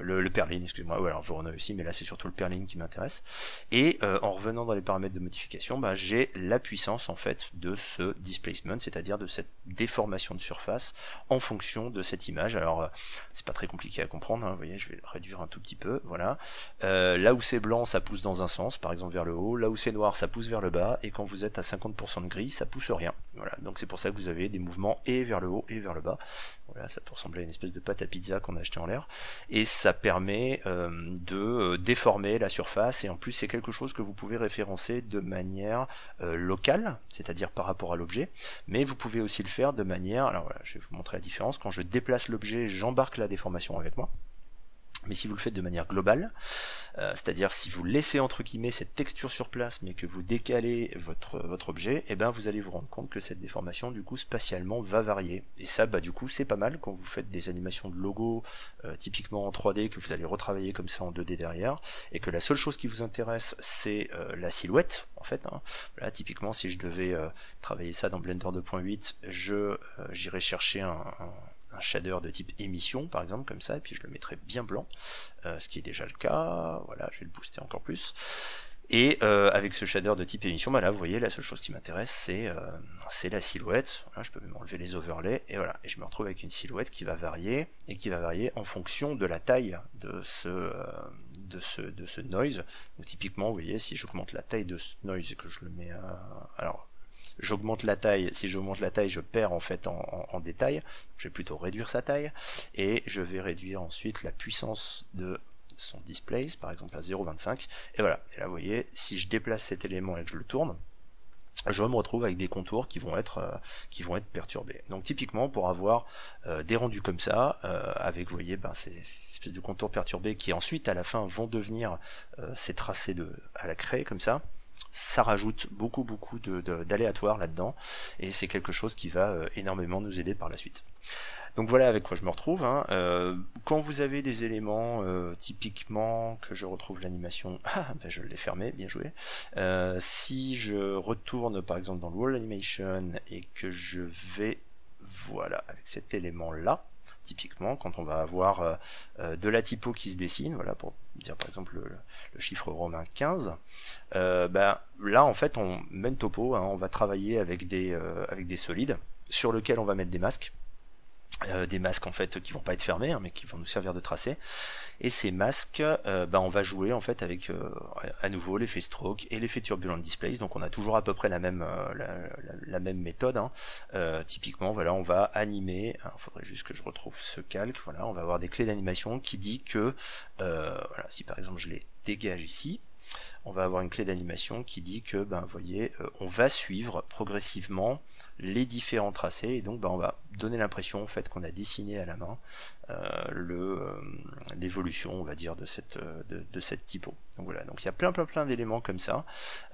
le, le Perlin excusez-moi ouais alors Voronoi aussi mais là c'est surtout le Perlin qui m'intéresse. Et en revenant dans les paramètres de modification bah, j'ai la puissance en fait de ce displacement c'est à dire de cette déformation de surface en fonction de cette image. Alors euh, c'est pas très compliqué à comprendre, hein. vous voyez, je vais le réduire un tout petit peu, voilà. Euh, là où c'est blanc, ça pousse dans un sens, par exemple vers le haut, là où c'est noir, ça pousse vers le bas, et quand vous êtes à 50% de gris, ça pousse rien. Voilà, donc c'est pour ça que vous avez des mouvements et vers le haut et vers le bas. Voilà, ça peut ressembler à une espèce de pâte à pizza qu'on a acheté en l'air. Et ça permet euh, de déformer la surface, et en plus c'est quelque chose que vous pouvez référencer de manière locale, c'est-à-dire par rapport à l'objet, mais vous pouvez aussi le faire de manière, alors voilà, je vais vous la différence. Quand je déplace l'objet, j'embarque la déformation avec moi. Mais si vous le faites de manière globale, euh, c'est-à-dire si vous laissez entre guillemets cette texture sur place, mais que vous décalez votre, votre objet, et eh ben vous allez vous rendre compte que cette déformation du coup spatialement va varier. Et ça, bah du coup, c'est pas mal quand vous faites des animations de logo euh, typiquement en 3D que vous allez retravailler comme ça en 2D derrière, et que la seule chose qui vous intéresse c'est euh, la silhouette en fait. Hein. Typiquement, si je devais travailler ça dans Blender 2.8, je j'irais chercher un un shader de type émission par exemple comme ça et puis je le mettrai bien blanc euh, ce qui est déjà le cas. Voilà je vais le booster encore plus. Et euh, avec ce shader de type émission bah là vous voyez la seule chose qui m'intéresse c'est euh, c'est la silhouette. Je peux même enlever les overlays et voilà. Et je me retrouve avec une silhouette qui va varier et qui va varier en fonction de la taille de ce de ce de ce noise. Donc typiquement vous voyez si j'augmente la taille de ce noise et que je le mets à alors j'augmente la taille, si j'augmente la taille, je perds en fait en, détail, je vais plutôt réduire sa taille, et je vais réduire ensuite la puissance de son display, par exemple à 0.25, et voilà, et là vous voyez, si je déplace cet élément et que je le tourne, je me retrouve avec des contours qui vont être euh, qui vont être perturbés. Donc typiquement pour avoir euh, des rendus comme ça, euh, avec vous voyez ben, ces, espèces de contours perturbés qui ensuite à la fin vont devenir ces tracés de à la craie comme ça, ça rajoute beaucoup beaucoup d'aléatoire là-dedans et c'est quelque chose qui va euh, énormément nous aider par la suite. Donc voilà avec quoi je me retrouve. Hein. Euh, quand vous avez des éléments, euh, typiquement que je retrouve l'animation, <laughs> ah ben je l'ai fermé, bien joué. si je retourne par exemple dans le Wall Animation et que je vais, voilà, avec cet élément là, typiquement quand on va avoir euh, euh, de la typo qui se dessine, voilà pour dire par exemple le, chiffre romain 15, euh, ben, là en fait on même topo, hein, on va travailler avec des solides sur lequel on va mettre des masques euh, des masques en fait qui vont pas être fermés hein, mais qui vont nous servir de tracé et ces masques euh, bah, on va jouer en fait avec euh, à nouveau l'effet stroke et l'effet turbulent displace donc on a toujours à peu près la même la, même méthode hein. typiquement voilà on va animer il faudrait juste que je retrouve ce calque voilà. On va avoir des clés d'animation qui dit que voilà si par exemple je les dégage ici on va avoir une clé d'animation qui dit que, ben, voyez, euh, on va suivre progressivement les différents tracés et donc ben, on va donner l'impression en fait qu'on a dessiné à la main euh, euh, l'évolution, on va dire, de cette de, cette typo. Donc voilà, donc il y a plein plein plein d'éléments comme ça.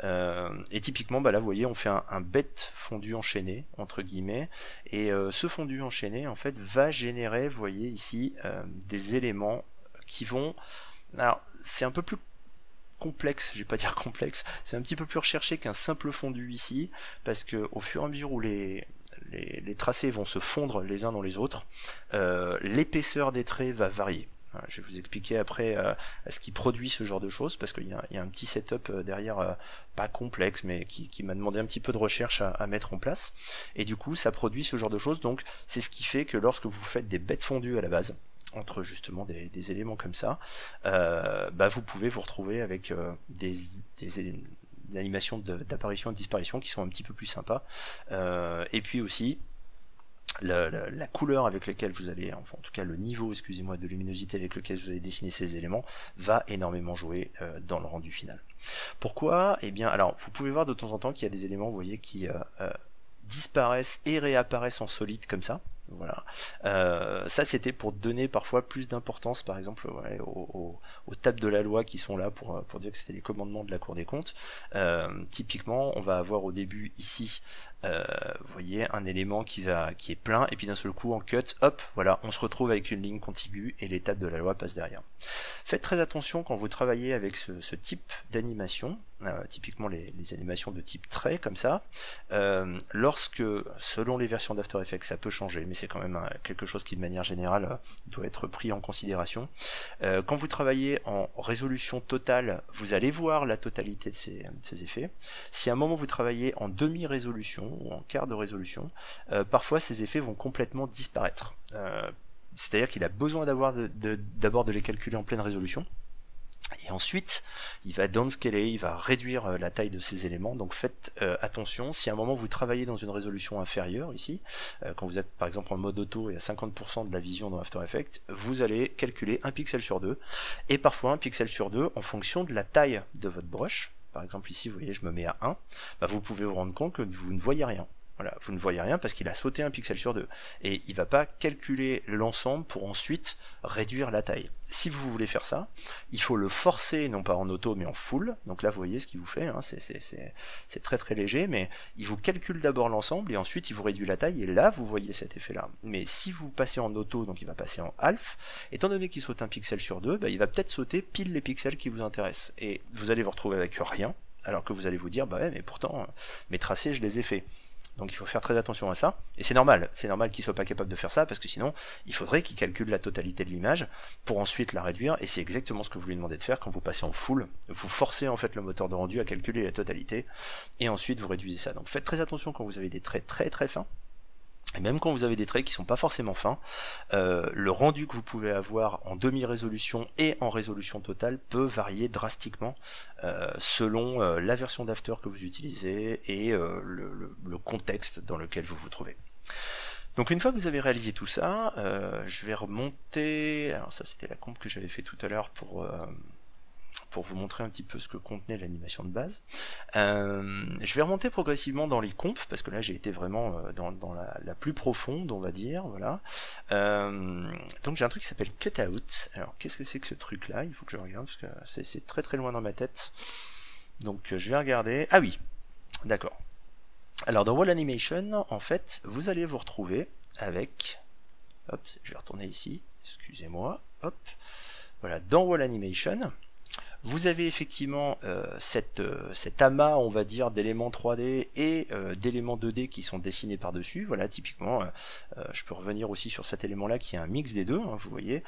et typiquement, ben, là, vous voyez, on fait un, bête fondu enchaîné entre guillemets, et ce fondu enchaîné en fait va générer, voyez ici, des éléments qui vont alors, c'est un peu plus complexe, je vais pas dire complexe, c'est un petit peu plus recherché qu'un simple fondu ici, parce que au fur et à mesure où les, les, tracés vont se fondre les uns dans les autres, euh, l'épaisseur des traits va varier. Je vais vous expliquer après euh, ce qui produit ce genre de choses, parce qu'il y, a un petit setup euh, derrière, pas complexe, mais qui, m'a demandé un petit peu de recherche à, mettre en place. Et du coup, ça produit ce genre de choses, donc c'est ce qui fait que lorsque vous faites des bêtes fondues à la base, entre justement des, éléments comme ça, euh, bah vous pouvez vous retrouver avec euh, des, animations d'apparition et de disparition qui sont un petit peu plus sympas. Euh, et puis aussi, la, couleur avec laquelle vous allez, enfin en tout cas le niveau, excusez-moi, de luminosité avec lequel vous allez dessiner ces éléments va énormément jouer euh, dans le rendu final. Pourquoi? Eh bien, alors vous pouvez voir de temps en temps qu'il y a des éléments, vous voyez, qui disparaissent et réapparaissent en solide comme ça. Voilà. Euh, ça, c'était pour donner parfois plus d'importance, par exemple, aux, tables de la loi qui sont là pour, pour dire que c'était les commandements de la Cour des comptes. Euh, typiquement, on va avoir au début ici euh, vous voyez un élément qui va qui est plein et puis d'un seul coup en cut hop voilà on se retrouve avec une ligne contiguë et l'étape de la loi passe derrière. Faites très attention quand vous travaillez avec ce, type d'animation euh, typiquement les, animations de type trait comme ça. Euh, lorsque selon les versions d'After Effects ça peut changer mais c'est quand même quelque chose qui de manière générale doit être pris en considération. Quand vous travaillez en résolution totale vous allez voir la totalité de ces, effets. Si à un moment vous travaillez en demi ou en quart de résolution, euh, parfois ces effets vont complètement disparaître. Euh, c'est-à-dire qu'il a besoin d'abord de, les calculer en pleine résolution. Et ensuite, il va downscaler, il va réduire euh, la taille de ces éléments. Donc faites attention, si à un moment vous travaillez dans une résolution inférieure ici, quand vous êtes par exemple en mode auto et à 50% de la vision dans After Effects, vous allez calculer un pixel sur deux, et parfois un pixel sur deux en fonction de la taille de votre brush par exemple ici, vous voyez, je me mets à 1, bah, vous pouvez vous rendre compte que vous ne voyez rien. Voilà, vous ne voyez rien parce qu'il a sauté un pixel sur deux. Et il va pas calculer l'ensemble pour ensuite réduire la taille. Si vous voulez faire ça, il faut le forcer, non pas en auto mais en full. Donc là, vous voyez ce qu'il vous fait, hein, c'est très très léger, mais il vous calcule d'abord l'ensemble et ensuite il vous réduit la taille et là, vous voyez cet effet-là. Mais si vous passez en auto, donc il va passer en half, étant donné qu'il saute un pixel sur deux, bah, il va peut-être sauter pile les pixels qui vous intéressent. Et vous allez vous retrouver avec rien, alors que vous allez vous dire, bah ouais, mais pourtant, mes tracés, je les ai faits. Donc il faut faire très attention à ça. Et c'est normal, c'est normal qu'il soit pas capable de faire ça, parce que sinon, il faudrait qu'il calcule la totalité de l'image pour ensuite la réduire, et c'est exactement ce que vous lui demandez de faire quand vous passez en full. Vous forcez en fait le moteur de rendu à calculer la totalité, et ensuite vous réduisez ça. Donc faites très attention quand vous avez des traits très très fins, et même quand vous avez des traits qui sont pas forcément fins, euh, le rendu que vous pouvez avoir en demi-résolution et en résolution totale peut varier drastiquement euh, selon euh, la version d'After que vous utilisez et le, le, contexte dans lequel vous vous trouvez. Donc une fois que vous avez réalisé tout ça, je vais remonter. Alors ça c'était la compte que j'avais fait tout à l'heure pour pour vous montrer un petit peu ce que contenait l'animation de base. Euh, je vais remonter progressivement dans les comptes, parce que là j'ai été vraiment euh, dans, la, plus profonde, on va dire. Voilà. Euh, donc j'ai un truc qui s'appelle Cutout. Alors qu'est-ce que c'est que ce truc-là? Il faut que je regarde, parce que c'est très très loin dans ma tête. Donc je vais regarder. Ah oui, d'accord. Alors dans Wall Animation, en fait, vous allez vous retrouver avec... Hop, je vais retourner ici, excusez-moi. Hop. Voilà, dans Wall Animation, vous avez effectivement euh, cette, euh, cet amas, on va dire, d'éléments 3D et euh, d'éléments 2D qui sont dessinés par-dessus. Voilà, typiquement, je peux revenir aussi sur cet élément-là qui est un mix des deux, hein, vous voyez.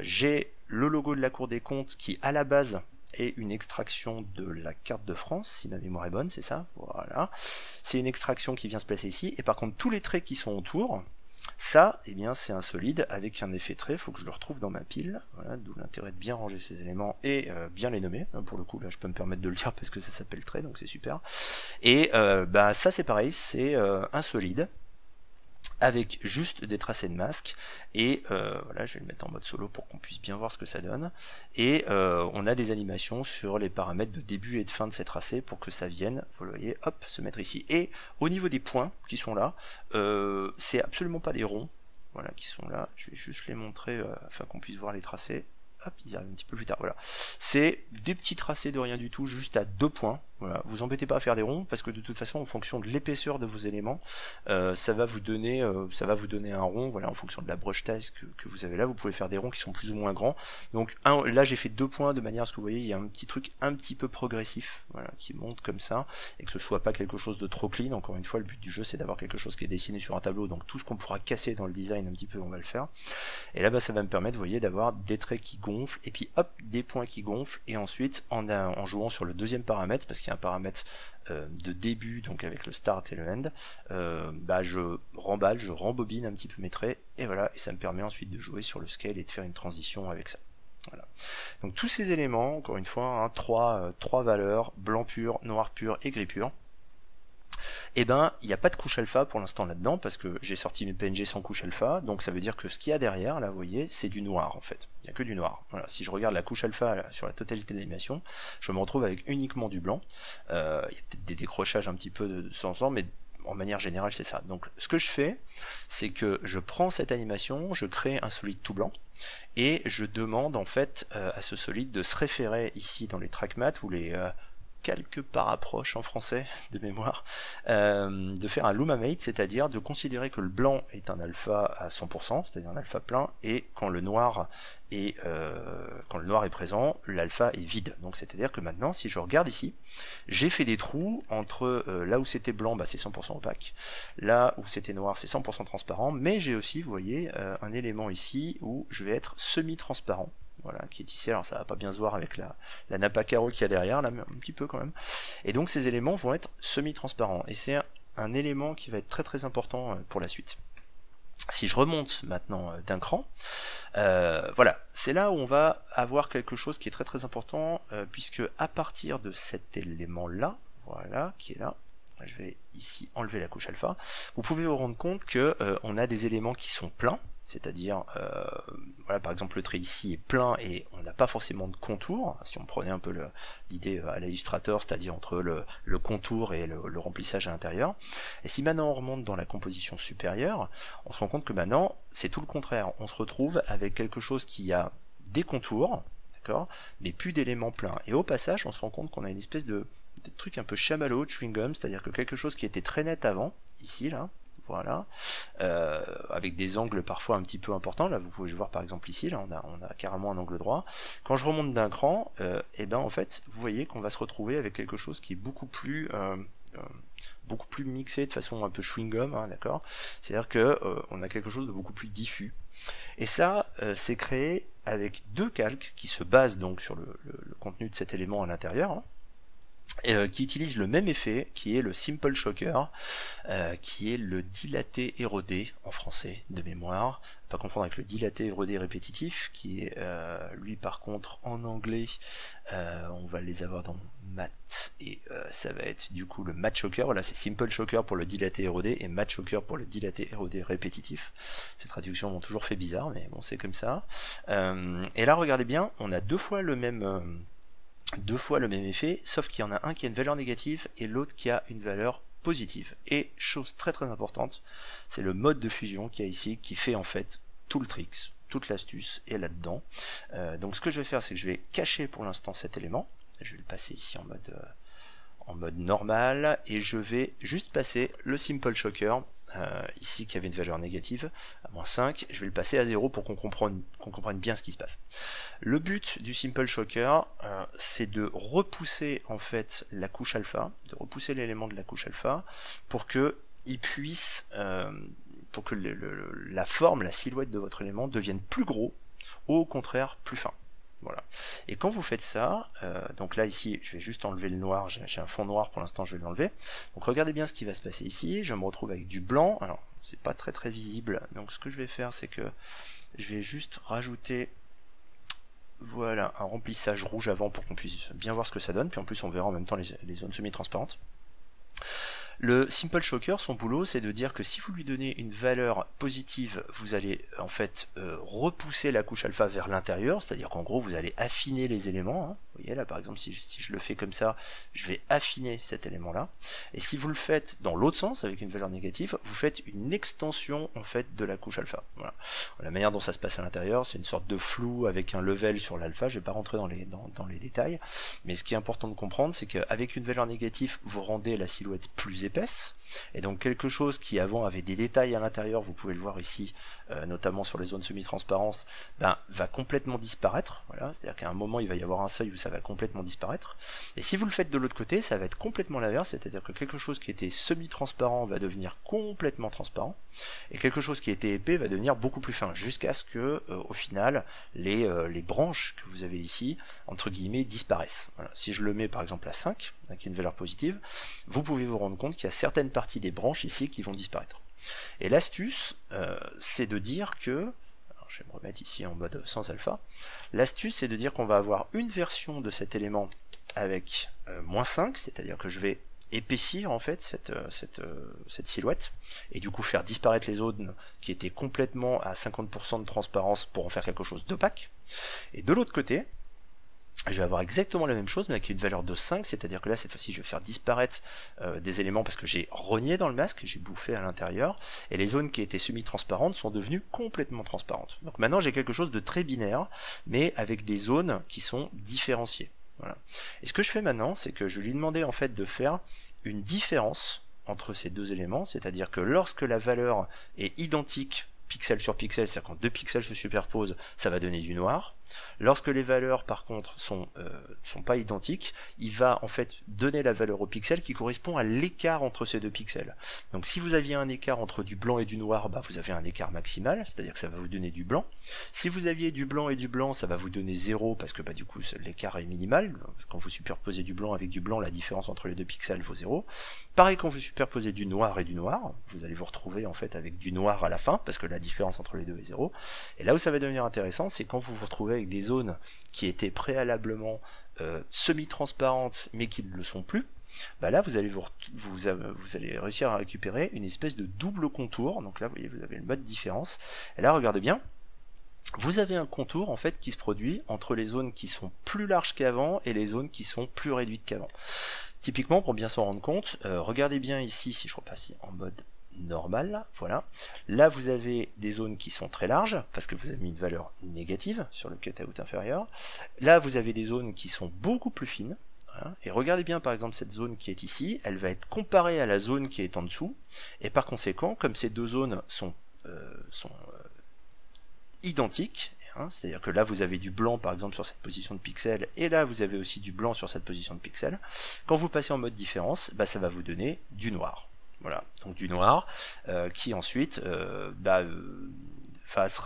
J'ai le logo de la Cour des comptes qui, à la base, est une extraction de la carte de France, si ma mémoire est bonne, c'est ça? Voilà. C'est une extraction qui vient se placer ici. Et par contre, tous les traits qui sont autour, ça, eh bien, c'est un solide avec un effet trait, faut que je le retrouve dans ma pile, voilà, d'où l'intérêt de bien ranger ces éléments et euh, bien les nommer. Pour le coup, là, je peux me permettre de le dire parce que ça s'appelle trait, donc c'est super. Et euh, bah ça, c'est pareil, c'est euh, un solide avec juste des tracés de masque et euh, voilà je vais le mettre en mode solo pour qu'on puisse bien voir ce que ça donne. Et euh, on a des animations sur les paramètres de début et de fin de ces tracés pour que ça vienne vous voyez hop se mettre ici. Et au niveau des points qui sont là euh, c'est absolument pas des ronds. Voilà qui sont là. Je vais juste les montrer afin qu'on puisse voir les tracés. Hop ils arrivent un petit peu plus tard. Voilà. C'est des petits tracés de rien du tout juste à deux points voilà, vous embêtez pas à faire des ronds parce que de toute façon, en fonction de l'épaisseur de vos éléments, euh, ça va vous donner, euh, ça va vous donner un rond. Voilà, en fonction de la brush size que, que, vous avez là, vous pouvez faire des ronds qui sont plus ou moins grands. Donc un, là, j'ai fait deux points de manière à ce que vous voyez, il y a un petit truc un petit peu progressif, voilà, qui monte comme ça et que ce soit pas quelque chose de trop clean. Encore une fois, le but du jeu, c'est d'avoir quelque chose qui est dessiné sur un tableau. Donc tout ce qu'on pourra casser dans le design un petit peu, on va le faire. Et là, bah, ça va me permettre, vous voyez, d'avoir des traits qui gonflent et puis hop, des points qui gonflent et ensuite en, en jouant sur le deuxième paramètre parce qu'il un paramètre euh, de début, donc avec le start et le end, euh, bah je remballe, je rembobine un petit peu mes traits, et voilà, et ça me permet ensuite de jouer sur le scale et de faire une transition avec ça. Voilà. Donc tous ces éléments, encore une fois, hein, trois, trois valeurs, blanc pur, noir pur et gris pur, eh ben, il n'y a pas de couche alpha pour l'instant là-dedans, parce que j'ai sorti mes PNG sans couche alpha, donc ça veut dire que ce qu'il y a derrière, là, vous voyez, c'est du noir, en fait. Il n'y a que du noir. Voilà. Si je regarde la couche alpha sur la totalité de l'animation, je me retrouve avec uniquement du blanc. Euh, il y a peut-être des décrochages un petit peu de, sens en mais en manière générale, c'est ça. Donc, ce que je fais, c'est que je prends cette animation, je crée un solide tout blanc, et je demande en fait euh, à ce solide de se référer ici dans les track math ou les euh, quelques par-approches en français <laughs> de mémoire, euh, de faire un lumamate, c'est-à-dire de considérer que le blanc est un alpha à 100%, c'est-à-dire un alpha plein, et quand le noir est, euh, quand le noir est présent, l'alpha est vide. Donc c'est-à-dire que maintenant, si je regarde ici, j'ai fait des trous entre euh, là où c'était blanc, bah, c'est 100% opaque, là où c'était noir, c'est 100% transparent, mais j'ai aussi, vous voyez, un élément ici où je vais être semi-transparent voilà, qui est ici. Alors ça va pas bien se voir avec la, la nappe à carreaux qu'il y a derrière, là, mais un petit peu quand même. Et donc ces éléments vont être semi-transparents. Et c'est un, élément qui va être très très important euh, pour la suite. Si je remonte maintenant euh, d'un cran, euh, voilà, c'est là où on va avoir quelque chose qui est très très important, puisque à partir de cet élément-là, voilà, qui est là, je vais ici enlever la couche alpha, vous pouvez vous rendre compte que on a des éléments qui sont pleins, c'est-à-dire, euh, voilà, par exemple, le trait ici est plein et on n'a pas forcément de contour. Si on prenait un peu l'idée à l'illustrateur, c'est-à-dire entre le, contour et le, remplissage à l'intérieur. Et si maintenant on remonte dans la composition supérieure, on se rend compte que maintenant, c'est tout le contraire. On se retrouve avec quelque chose qui a des contours, d'accord, mais plus d'éléments pleins. Et au passage, on se rend compte qu'on a une espèce de, de truc un peu chamallow, chewing gum, c'est-à-dire que quelque chose qui était très net avant, ici, là, voilà, euh, avec des angles parfois un petit peu importants. Là, vous pouvez le voir par exemple ici, là, on a, on a carrément un angle droit. Quand je remonte d'un cran, euh, et eh ben en fait, vous voyez qu'on va se retrouver avec quelque chose qui est beaucoup plus euh, euh, beaucoup plus mixé de façon un peu chewing gum, hein, d'accord? C'est-à-dire que on a quelque chose de beaucoup plus diffus. Et ça, c'est créé avec deux calques qui se basent donc sur le, contenu de cet élément à l'intérieur. Hein. Euh, qui utilise le même effet, qui est le Simple Shocker, euh, qui est le dilaté érodé en français de mémoire, pas confondre avec le dilaté érodé répétitif, qui est euh, lui par contre en anglais, on va les avoir dans Mat, et ça va être du coup le Mat Shocker, voilà c'est Simple Shocker pour le dilaté érodé, et Mat Shocker pour le dilaté érodé répétitif. Ces traductions m'ont toujours fait bizarre, mais bon c'est comme ça. et là regardez bien, on a deux fois le même deux fois le même effet, sauf qu'il y en a un qui a une valeur négative et l'autre qui a une valeur positive. Et chose très très importante, c'est le mode de fusion qui a ici, qui fait en fait tout le tricks, toute l'astuce est là-dedans. Euh, donc ce que je vais faire, c'est que je vais cacher pour l'instant cet élément. Je vais le passer ici en mode euh, en mode normal et je vais juste passer le simple shocker euh, ici qui avait une valeur négative à moins 5 je vais le passer à 0 pour qu'on comprenne, bien ce qui se passe. Le but du simple shocker euh, c'est de repousser en fait la couche alpha de repousser l'élément de la couche alpha pour que il puisse euh, pour que la forme la silhouette de votre élément devienne plus gros ou au contraire plus fin voilà. Et quand vous faites ça, euh, donc là ici, je vais juste enlever le noir, j'ai un fond noir pour l'instant, je vais l'enlever. Donc regardez bien ce qui va se passer ici, je me retrouve avec du blanc, alors c'est pas très très visible, donc ce que je vais faire c'est que je vais juste rajouter voilà un remplissage rouge avant pour qu'on puisse bien voir ce que ça donne, puis en plus on verra en même temps les, les zones semi-transparentes. Le Simple Shocker, son boulot, c'est de dire que si vous lui donnez une valeur positive, vous allez en fait euh, repousser la couche alpha vers l'intérieur, c'est-à-dire qu'en gros vous allez affiner les éléments. Hein. Vous voyez là par exemple si je, le fais comme ça, je vais affiner cet élément-là. Et si vous le faites dans l'autre sens avec une valeur négative, vous faites une extension en fait de la couche alpha. La manière dont ça se passe à l'intérieur, c'est une sorte de flou avec un level sur l'alpha. Je vais pas rentrer dans les dans les détails, mais ce qui est important de comprendre, c'est qu'avec une valeur négative, vous rendez la silhouette plus épaisse. Et donc quelque chose qui avant avait des détails à l'intérieur, vous pouvez le voir ici, euh, notamment sur les zones semi-transparentes, ben, va complètement disparaître. Voilà, c'est-à-dire qu'à un moment il va y avoir un seuil où ça va complètement disparaître. Et si vous le faites de l'autre côté, ça va être complètement l'inverse, c'est-à-dire que quelque chose qui était semi-transparent va devenir complètement transparent, et quelque chose qui était épais va devenir beaucoup plus fin, jusqu'à ce que, euh, au final, les, euh, les branches que vous avez ici, entre guillemets, disparaissent. Si je le mets par exemple à 5, avec une valeur positive, vous pouvez vous rendre compte qu'il y a certaines parties des branches ici qui vont disparaître. Et l'astuce, euh, c'est de dire que, je vais me remettre ici en mode sans alpha. L'astuce, c'est de dire qu'on va avoir une version de cet élément avec euh, moins 5, c'est-à-dire que je vais épaissir en fait cette, euh, cette, cette, silhouette et du coup faire disparaître les zones qui étaient complètement à 50% de transparence pour en faire quelque chose d'opaque. Et de l'autre côté, je vais avoir exactement la même chose mais avec une valeur de 5, c'est-à-dire que là cette fois-ci je vais faire disparaître euh, des éléments parce que j'ai rogné dans le masque, j'ai bouffé à l'intérieur, et les zones qui étaient semi-transparentes sont devenues complètement transparentes. Donc maintenant j'ai quelque chose de très binaire, mais avec des zones qui sont différenciées. Voilà. Et ce que je fais maintenant, c'est que je vais lui demander en fait de faire une différence entre ces deux éléments, c'est-à-dire que lorsque la valeur est identique pixel sur pixel, c'est-à-dire quand deux pixels se superposent, ça va donner du noir. Lorsque les valeurs par contre sont, euh, sont pas identiques, il va en fait donner la valeur au pixel qui correspond à l'écart entre ces deux pixels. Donc si vous aviez un écart entre du blanc et du noir, bah, vous avez un écart maximal, c'est-à-dire que ça va vous donner du blanc. Si vous aviez du blanc et du blanc, ça va vous donner 0 parce que bah, du coup l'écart est minimal. Quand vous superposez du blanc avec du blanc, la différence entre les deux pixels vaut 0. Pareil quand vous superposez du noir et du noir, vous allez vous retrouver en fait avec du noir à la fin parce que la différence entre les deux est 0. Et là où ça va devenir intéressant, c'est quand vous vous retrouvez avec des zones qui étaient préalablement euh, semi-transparentes mais qui ne le sont plus, bah là vous allez vous, vous, allez réussir à récupérer une espèce de double contour. Donc là vous voyez vous avez le mode différence. Et là regardez bien, vous avez un contour en fait qui se produit entre les zones qui sont plus larges qu'avant et les zones qui sont plus réduites qu'avant. Typiquement pour bien s'en rendre compte, euh, regardez bien ici si je repasse en mode normal, voilà. Là, vous avez des zones qui sont très larges, parce que vous avez mis une valeur négative sur le cutout inférieur. Là, vous avez des zones qui sont beaucoup plus fines. Et regardez bien, par exemple, cette zone qui est ici, elle va être comparée à la zone qui est en dessous. Et par conséquent, comme ces deux zones sont, euh, euh, identiques, hein, c'est-à-dire que là, vous avez du blanc, par exemple, sur cette position de pixel, et là, vous avez aussi du blanc sur cette position de pixel. Quand vous passez en mode différence, bah, ça va vous donner du noir. Voilà, donc du noir, euh, qui ensuite euh, bah, euh, va se,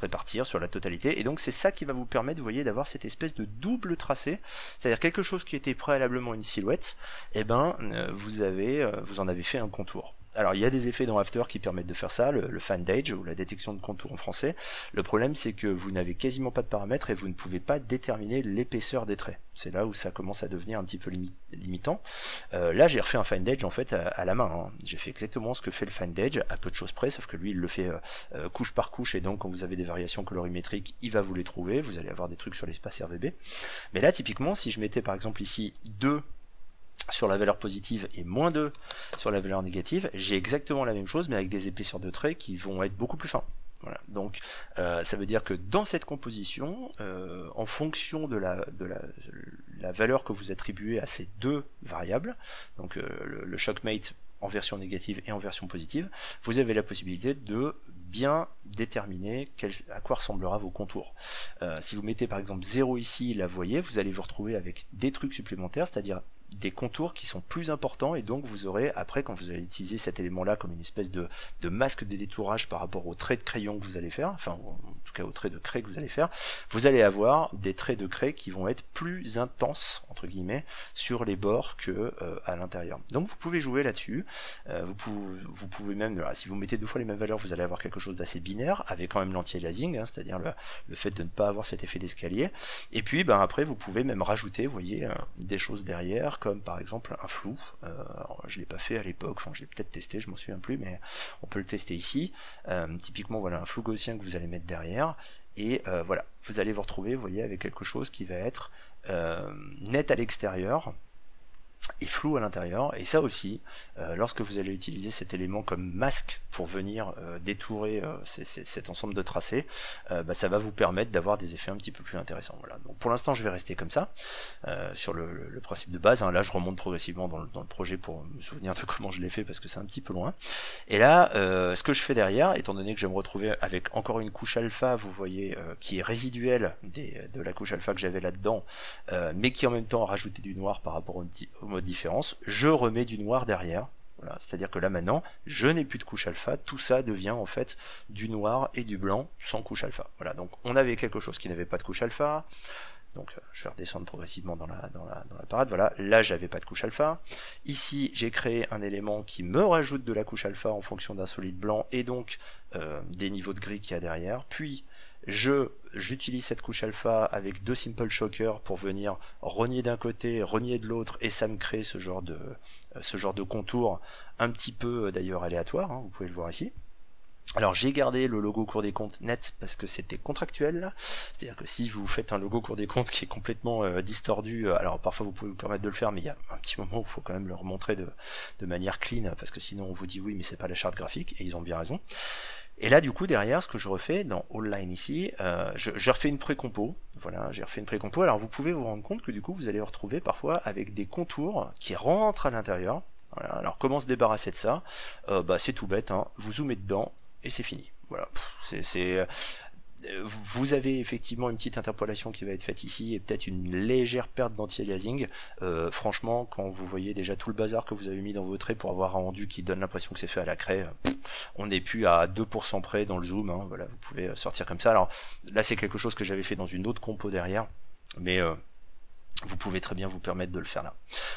répartir sur la totalité. Et donc c'est ça qui va vous permettre, vous voyez, d'avoir cette espèce de double tracé, c'est-à-dire quelque chose qui était préalablement une silhouette, et eh ben vous avez, vous en avez fait un contour. Alors il y a des effets dans After qui permettent de faire ça, le, le fan ou la détection de contours en français. Le problème c'est que vous n'avez quasiment pas de paramètres et vous ne pouvez pas déterminer l'épaisseur des traits. C'est là où ça commence à devenir un petit peu limitant. Euh, là j'ai refait un find edge en fait à, la main. Hein. J'ai fait exactement ce que fait le find edge à peu de choses près, sauf que lui il le fait euh, euh, couche par couche et donc quand vous avez des variations colorimétriques, il va vous les trouver. Vous allez avoir des trucs sur l'espace RVB. Mais là typiquement si je mettais par exemple ici deux sur la valeur positive et moins 2 sur la valeur négative, j'ai exactement la même chose mais avec des épaisseurs de traits qui vont être beaucoup plus fins. Donc euh, ça veut dire que dans cette composition, euh, en fonction de la, de la, la, valeur que vous attribuez à ces deux variables, donc euh, le, le shockmate en version négative et en version positive, vous avez la possibilité de bien déterminer à quoi ressemblera vos contours. si vous mettez par exemple 0 ici, vous voyez, vous allez vous retrouver avec des trucs supplémentaires, c'est-à-dire des contours qui sont plus importants et donc vous aurez après quand vous allez utiliser cet élément là comme une espèce de, masque de détourage par rapport au trait de crayon que vous allez faire, enfin en tout cas au trait de craie que vous allez faire, vous allez avoir des traits de craie qui vont être plus intenses entre guillemets sur les bords que euh, à l'intérieur. Donc vous pouvez jouer là-dessus, euh, vous, pouvez, même, si vous mettez deux fois les mêmes valeurs, vous allez avoir quelque chose d'assez binaire avec quand même l'anti-aliasing, hein, c'est-à-dire le, fait de ne pas avoir cet effet d'escalier. Et puis ben après vous pouvez même rajouter, vous voyez, euh, des choses derrière comme par exemple un flou. Euh, je l'ai pas fait à l'époque, enfin j'ai peut-être testé, je m'en souviens plus, mais on peut le tester ici. Typiquement voilà un flou gaussien que vous allez mettre derrière. Et euh, voilà, vous allez vous retrouver, avec quelque chose qui va être net à l'extérieur, flou à l'intérieur. Et ça aussi, euh, lorsque vous allez utiliser cet élément comme masque pour venir euh, détourer euh, cet ensemble de tracés, bah, ça va vous permettre d'avoir des effets un petit peu plus intéressants. Voilà. Donc pour l'instant, je vais rester comme ça sur le, principe de base. Hein. Là, je remonte progressivement dans le, dans le, projet pour me souvenir de <laughs> comment je l'ai fait parce que c'est un petit peu loin. Et là, ce que je fais derrière, étant donné que je vais me retrouver avec encore une couche alpha, vous voyez, qui est résiduelle des, de la couche alpha que j'avais là-dedans, mais qui en même temps a rajouté du noir par rapport au, au mode je remets du noir derrière. C'est-à-dire que là maintenant, je n'ai plus de couche alpha, tout ça devient en fait du noir et du blanc sans couche alpha. Voilà, donc on avait quelque chose qui n'avait pas de couche alpha, Donc euh, je vais redescendre progressivement dans la, dans la, dans la parade. Voilà, là j'avais pas de couche alpha. Ici j'ai créé un élément qui me rajoute de la couche alpha en fonction d'un solide blanc et donc euh, des niveaux de gris qu'il y a derrière. Puis je j'utilise cette couche alpha avec deux simple shockers pour venir rogner d'un côté, rogner de l'autre, et ça me crée ce genre de ce genre de contour un petit peu d'ailleurs aléatoire, hein, vous pouvez le voir ici. Alors j'ai gardé le logo cours des comptes net parce que c'était contractuel, c'est-à-dire que si vous faites un logo cours des comptes qui est complètement euh, distordu, euh, alors parfois vous pouvez vous permettre de le faire, mais il y a un petit moment où il faut quand même le remontrer de, de manière clean parce que sinon on vous dit oui mais c'est pas la charte graphique et ils ont bien raison. Et là du coup derrière ce que je refais dans All Line ici, euh, j'ai refait une pré-compo, voilà, j'ai refait une pré-compo, alors vous pouvez vous rendre compte que du coup vous allez vous retrouver parfois avec des contours qui rentrent à l'intérieur, voilà. Alors comment se débarrasser de ça? Euh, bah, C'est tout bête, hein. vous zoomez dedans, et c'est fini. Voilà, c'est euh, vous avez effectivement une petite interpolation qui va être faite ici et peut-être une légère perte d'anti-aliasing. Euh, franchement, quand vous voyez déjà tout le bazar que vous avez mis dans vos traits pour avoir un rendu qui donne l'impression que c'est fait à la craie, on n'est plus à 2% près dans le zoom. Hein, voilà, vous pouvez sortir comme ça. Alors là, c'est quelque chose que j'avais fait dans une autre compo derrière, mais euh, vous pouvez très bien vous permettre de le faire là.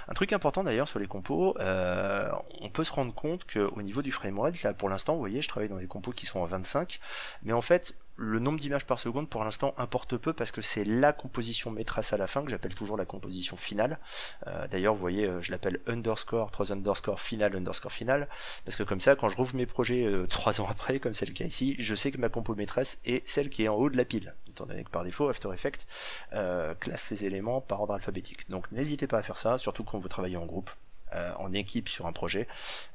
Un truc important d'ailleurs sur les compos, euh, on peut se rendre compte qu'au niveau du framerate, là pour l'instant, vous voyez, je travaille dans des compos qui sont en 25, mais en fait, le nombre d'images par seconde pour l'instant importe peu parce que c'est la composition maîtresse à la fin que j'appelle toujours la composition finale. Euh, d'ailleurs, vous voyez, euh, je l'appelle underscore, 3 underscore final, underscore final, parce que comme ça, quand je rouvre mes projets euh, <laughs> 3 ans après, comme c'est le cas ici, je sais que ma compo maîtresse est celle qui est en haut de la pile, étant donné que par défaut, After Effects euh, classe ces éléments par ordre alphabétique. Donc n'hésitez pas à faire ça, surtout quand vous travaillez en groupe. Euh, en équipe sur un projet.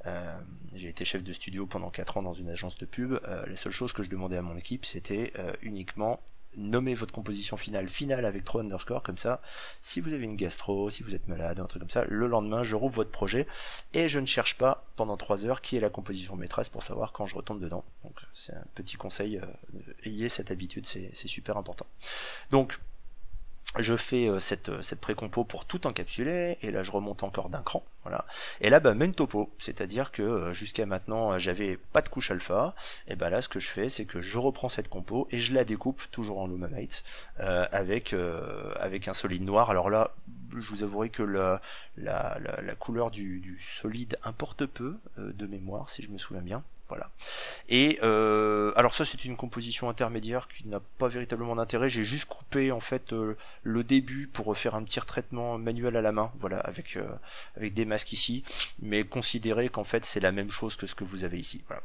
Euh, j'ai été chef de studio pendant 4 ans dans une agence de pub. Euh, la seule chose que je demandais à mon équipe, c'était uniquement nommer votre composition finale finale avec 3 underscore comme ça si vous avez une gastro si vous êtes malade un truc comme ça le lendemain je rouvre votre projet et je ne cherche pas pendant 3 heures qui est la composition maîtresse pour savoir quand je retombe dedans donc c'est un petit conseil ayez cette habitude c'est super important donc je fais euh, cette, euh, cette pré-compo pour tout encapsuler, et là je remonte encore d'un cran, voilà. Et là, bah, même topo, c'est-à-dire que euh, jusqu'à maintenant, j'avais pas de couche alpha, et bah là, ce que je fais, c'est que je reprends cette compo et je la découpe toujours en Luminite avec avec un solide noir. Alors là, je vous avouerai que la, la, la, couleur du, du, solide importe peu de mémoire, si je me souviens bien. Voilà. Et euh, alors ça c'est une composition intermédiaire qui n'a pas véritablement d'intérêt. J'ai juste coupé en fait euh, le début pour faire un petit retraitement manuel à la main, voilà, avec euh, avec des masques ici, mais considérez qu'en fait c'est la même chose que ce que vous avez ici. Voilà.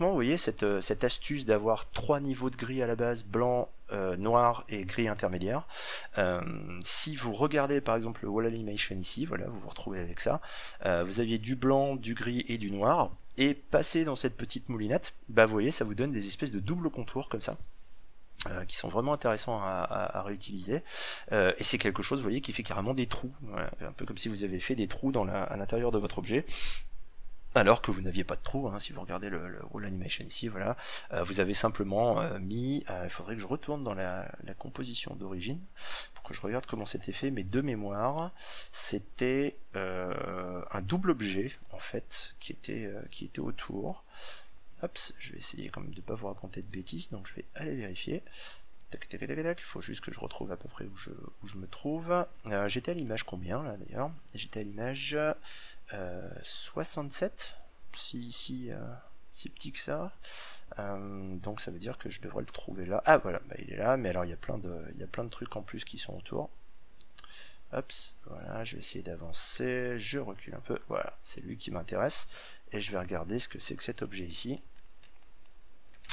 Vous voyez cette cette astuce d'avoir trois niveaux de gris à la base, blanc, noir et gris intermédiaire. si vous regardez par exemple le wall animation ici, voilà, vous vous retrouvez avec ça. vous aviez du blanc, du gris et du noir et passer dans cette petite moulinette, bah vous voyez, ça vous donne des espèces de double contours comme ça. Euh, qui sont vraiment intéressants à, réutiliser euh, et c'est quelque chose voyez qui fait carrément des trous un peu comme si vous avez fait des trous à l'intérieur de votre objet alors que vous n'aviez pas de trou, hein, si vous regardez le, le animation ici, voilà, euh, vous avez simplement euh, mis, euh, il faudrait que je retourne dans la, composition d'origine, pour que je regarde comment c'était fait, mais de mémoire, c'était un double objet, en fait, qui était, qui était autour. Hop, je vais essayer quand même de pas vous raconter de bêtises, donc je vais aller vérifier. Tac, tac, tac, tac. Faut juste que je retrouve à peu près où je, où je me trouve. J'étais à l'image combien, là, d'ailleurs? J'étais à l'image... 67, si, si, euh, si petit que ça. Euh, donc ça veut dire que je devrais le trouver là. Ah voilà, bah, il est là, mais alors il y a plein de, il y a plein de trucs en plus qui sont autour. Hop, voilà, je vais essayer d'avancer, je recule un peu, voilà, c'est lui qui m'intéresse, et je vais regarder ce que c'est que cet objet ici.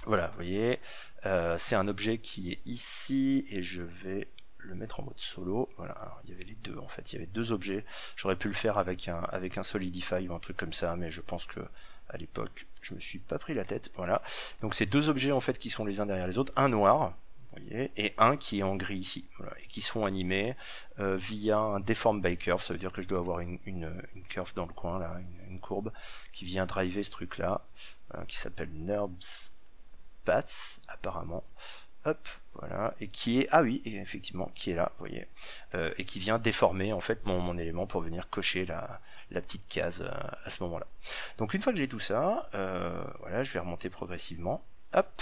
Voilà, vous voyez, euh, c'est un objet qui est ici, et je vais le mettre en mode solo. Voilà, il y avait les deux en fait, il y avait deux objets. J'aurais pu le faire avec un avec un Solidify ou un truc comme ça, mais je pense que à l'époque, je me suis pas pris la tête. Voilà. Donc c'est deux objets en fait qui sont les uns derrière les autres, un noir, voyez, et un qui est en gris ici, voilà, et qui sont animés euh, via un deform by curve. Ça veut dire que je dois avoir une, une, curve dans le coin là, une, courbe qui vient driver ce truc là, qui s'appelle NURBS Path apparemment hop, voilà, et qui est, ah oui, et effectivement, qui est là, vous voyez, euh, et qui vient déformer en fait mon, mon élément pour venir cocher la, la petite case euh, à ce moment-là. Donc une fois que j'ai tout ça, euh, voilà, je vais remonter progressivement, hop,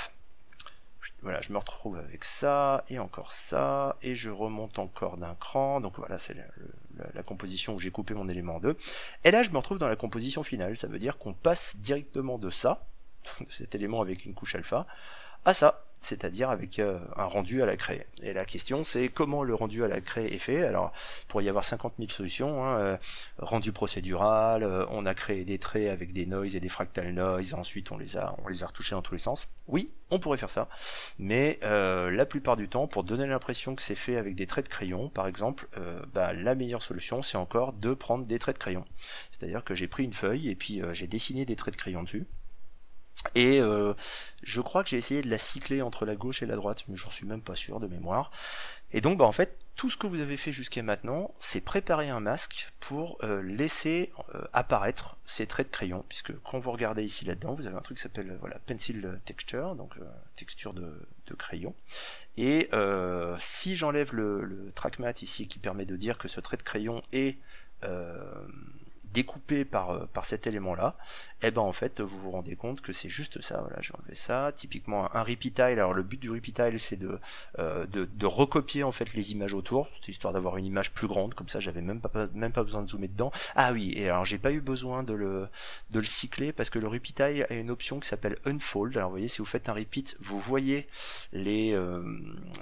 voilà, je me retrouve avec ça, et encore ça, et je remonte encore d'un cran, donc voilà, c'est la, composition où j'ai coupé mon élément en deux. Et là, je me retrouve dans la composition finale, ça veut dire qu'on passe directement de ça, <laughs> cet élément avec une couche alpha, à ça, c'est-à-dire avec euh, un rendu à la craie. Et la question c'est comment le rendu à la craie est fait. Alors pour y avoir 50 000 solutions, hein, euh, rendu procédural, euh, on a créé des traits avec des noise et des fractal noise, ensuite on les a on les a retouchés dans tous les sens. Oui, on pourrait faire ça, mais la plupart du temps, pour donner l'impression que c'est fait avec des traits de crayon, par exemple, bah, la meilleure solution c'est encore de prendre des traits de crayon. C'est-à-dire que j'ai pris une feuille et puis j'ai dessiné des traits de crayon dessus. Et euh, je crois que j'ai essayé de la cycler entre la gauche et la droite, mais j'en suis même pas sûr de mémoire. Et donc, bah, en fait, tout ce que vous avez fait jusqu'à maintenant, c'est préparer un masque pour euh, laisser euh, apparaître ces traits de crayon, puisque quand vous regardez ici là-dedans, vous avez un truc qui s'appelle voilà pencil texture, donc texture de, crayon. Et si j'enlève le, le track mat ici, qui permet de dire que ce trait de crayon est découpé par, euh, par cet élément-là, et eh ben en fait vous vous rendez compte que c'est juste ça. Voilà, j'ai enlevé ça. Typiquement un repeat tile. Alors le but du repeat tile c'est de, euh, de, de recopier en fait les images autour, histoire d'avoir une image plus grande. Comme ça j'avais même pas même pas besoin de zoomer dedans. Ah oui, et alors j'ai pas eu besoin de le de le cycler parce que le repeat tile a une option qui s'appelle unfold. Alors vous voyez si vous faites un repeat, vous voyez les euh,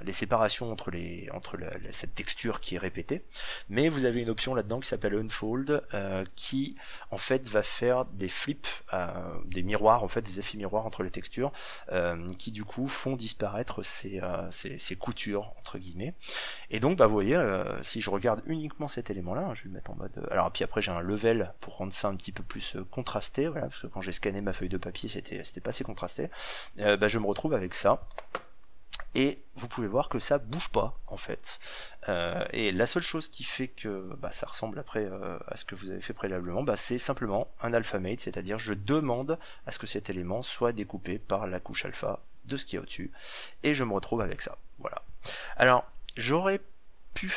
les séparations entre les entre cette texture qui est répétée, mais vous avez une option là-dedans qui s'appelle unfold euh, qui en fait va faire des flips, euh, des miroirs, en fait des effets miroirs entre les textures, euh, qui du coup font disparaître ces, euh, ces, coutures entre guillemets. Et donc bah vous voyez, si je regarde uniquement cet élément-là, hein, je vais le mettre en mode. Alors puis après j'ai un level pour rendre ça un petit peu plus contrasté, voilà, parce que quand j'ai scanné ma feuille de papier, c'était c'était pas assez contrasté. bah je me retrouve avec ça et vous pouvez voir que ça bouge pas en fait. Euh, et la seule chose qui fait que bah, ça ressemble après euh, à ce que vous avez fait préalablement, bah, c'est simplement un alpha mate, c'est-à-dire je demande à ce que cet élément soit découpé par la couche alpha de ce qui est au-dessus, et je me retrouve avec ça. Voilà. Alors j'aurais pu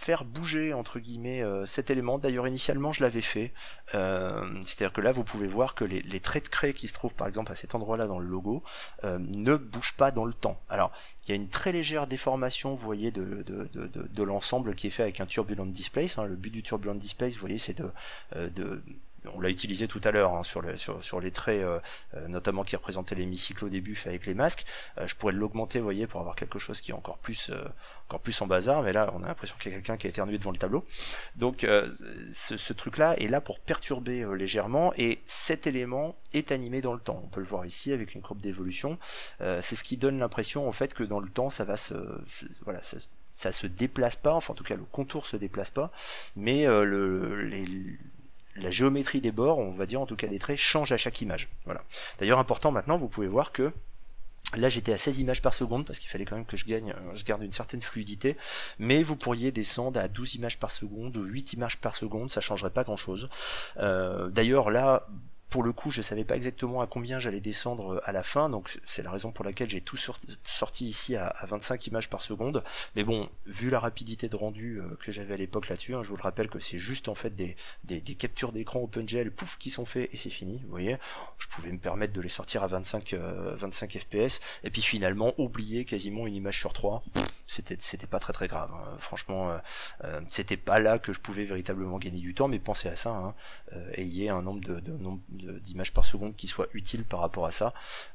faire bouger entre guillemets euh, cet élément. D'ailleurs initialement je l'avais fait. Euh, c'est-à-dire que là vous pouvez voir que les, traits de craie qui se trouvent par exemple à cet endroit-là dans le logo euh, ne bougent pas dans le temps. Alors il y a une très légère déformation, vous voyez, de, de, de, de l'ensemble qui est fait avec un turbulent displace. Hein. Le but du turbulent displace, vous voyez, c'est de, de on l'a utilisé tout à l'heure hein, sur, les traits, euh, euh, notamment qui représentaient l'hémicycle au début avec les masques. Euh, je pourrais l'augmenter, vous voyez, pour avoir quelque chose qui est encore plus, encore plus en bazar. Mais là, on a l'impression qu'il y a quelqu'un qui a éternué devant le tableau. Donc, ce, ce truc-là est là pour perturber légèrement, et cet élément est animé dans le temps. On peut le voir ici avec une courbe d'évolution. C'est ce qui donne l'impression, en fait, que dans le temps, ça va se, voilà, ça, ça se déplace pas, enfin en tout cas le contour se déplace pas, mais le, les, la géométrie des bords, on va dire en tout cas des traits, change à chaque image. Voilà. D'ailleurs important maintenant, vous pouvez voir que Là j'étais à 16 images par seconde parce qu'il fallait quand même que je gagne, euh, je garde une certaine fluidité, mais vous pourriez descendre à 12 images par seconde ou 8 images par seconde, ça changerait pas grand chose. Euh, d'ailleurs là, pour le coup, je savais pas exactement à combien j'allais descendre euh, à la fin, donc c'est la raison pour laquelle j'ai tout sorti ici à, 25 images par seconde. Mais bon, vu la rapidité de rendu euh, que j'avais à l'époque là-dessus, hein, je vous le rappelle que c'est juste en fait des, des, captures d'écran OpenGL, pouf, qui sont faits et c'est fini. Vous voyez, je pouvais me permettre de les sortir à 25 25 FPS et puis finalement oublier quasiment une image sur trois. C'était pas très très grave. Hein. Franchement, euh, c'était pas là que je pouvais véritablement gagner du temps, mais pensez à ça. Hein. ayez un nombre de, de nombre d'images par seconde qui soit utile par rapport à ça,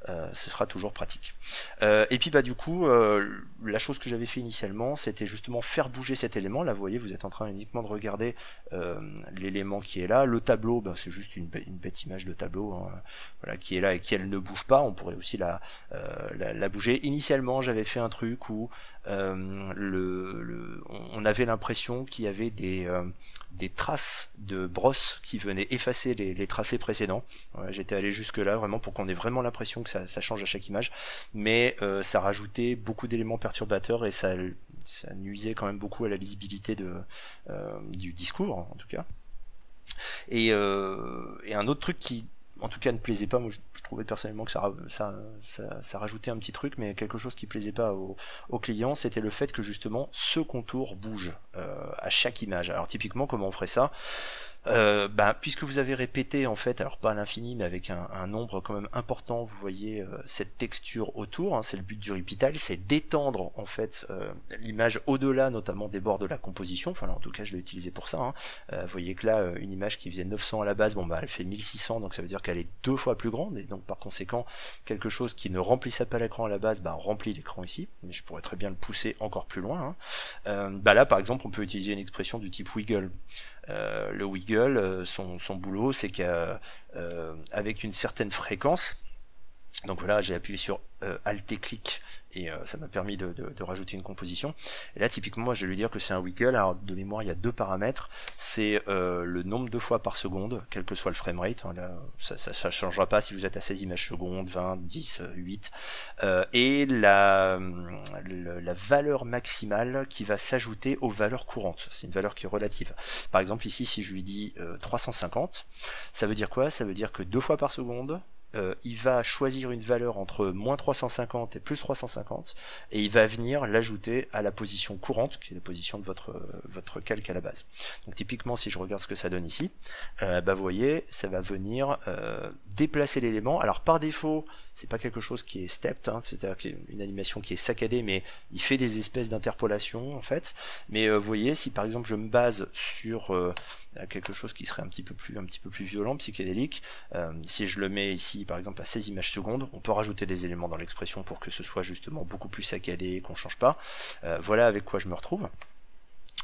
euh, ce sera toujours pratique. Euh, et puis bah du coup, euh, la chose que j'avais fait initialement, c'était justement faire bouger cet élément. Là, vous voyez, vous êtes en train uniquement de regarder l'élément qui est là. Le tableau, bah, c'est juste une, bête image de tableau, hein, voilà, qui est là et qui elle ne bouge pas. On pourrait aussi la, la, bouger. Initialement, j'avais fait un truc où le, on avait l'impression qu'il y avait des, des traces de brosse qui venaient effacer les, les tracés précédents. J'étais allé jusque là vraiment pour qu'on ait vraiment l'impression que ça, change à chaque image, mais euh, ça rajoutait beaucoup d'éléments perturbateurs et ça, nuisait quand même beaucoup à la lisibilité euh, du discours en tout cas. Et, euh, et un autre truc qui en tout cas ne plaisait pas. Moi, je, trouvais personnellement que ça, ça, rajoutait un petit truc, mais quelque chose qui plaisait pas aux au clients, c'était le fait que justement ce contour bouge à chaque image. Alors typiquement, comment on ferait ça? Euh, bah, puisque vous avez répété en fait, alors pas à l'infini, mais avec un, nombre quand même important, vous voyez euh, cette texture autour. Hein, c'est le but du repeatile, c'est d'étendre en fait euh, l'image au-delà, notamment des bords de la composition. Enfin, là, en tout cas, je l'ai utilisé pour ça. Hein. vous voyez que là, une image qui faisait 900 à la base, bon bah, elle fait 1600, donc ça veut dire qu'elle est deux fois plus grande, et donc par conséquent, quelque chose qui ne remplissait pas l'écran à la base, bah, remplit l'écran ici. Mais je pourrais très bien le pousser encore plus loin. Hein. bah là, par exemple, on peut utiliser une expression du type wiggle. Euh, le wiggle, euh, son, boulot, c'est qu'avec une certaine fréquence, donc voilà, j'ai appuyé sur euh, Alt clic et euh, ça m'a permis de, rajouter une composition. Et là, typiquement, moi, je vais lui dire que c'est un wiggle. Alors, de mémoire, il y a deux paramètres. C'est euh, le nombre de fois par seconde, quel que soit le framerate. Hein, là, ça, ça, changera pas si vous êtes à 16 images secondes, 20, 10, 8. et la, la valeur maximale qui va s'ajouter aux valeurs courantes. C'est une valeur qui est relative. Par exemple, ici, si je lui dis 350, ça veut dire quoi? Ça veut dire que deux fois par seconde, euh, il va choisir une valeur entre moins 350 et plus 350 et il va venir l'ajouter à la position courante qui est la position de votre votre calque à la base. Donc typiquement si je regarde ce que ça donne ici, euh, bah vous voyez ça va venir euh, déplacer l'élément. Alors par défaut c'est pas quelque chose qui est stepped, hein, c'est-à-dire une animation qui est saccadée, mais il fait des espèces d'interpolation en fait. Mais vous voyez si par exemple je me base sur quelque chose qui serait un petit peu plus un petit peu plus violent, psychédélique. Euh, si je le mets ici par exemple à 16 images secondes, on peut rajouter des éléments dans l'expression pour que ce soit justement beaucoup plus saccadé, qu'on change pas. Euh, voilà avec quoi je me retrouve.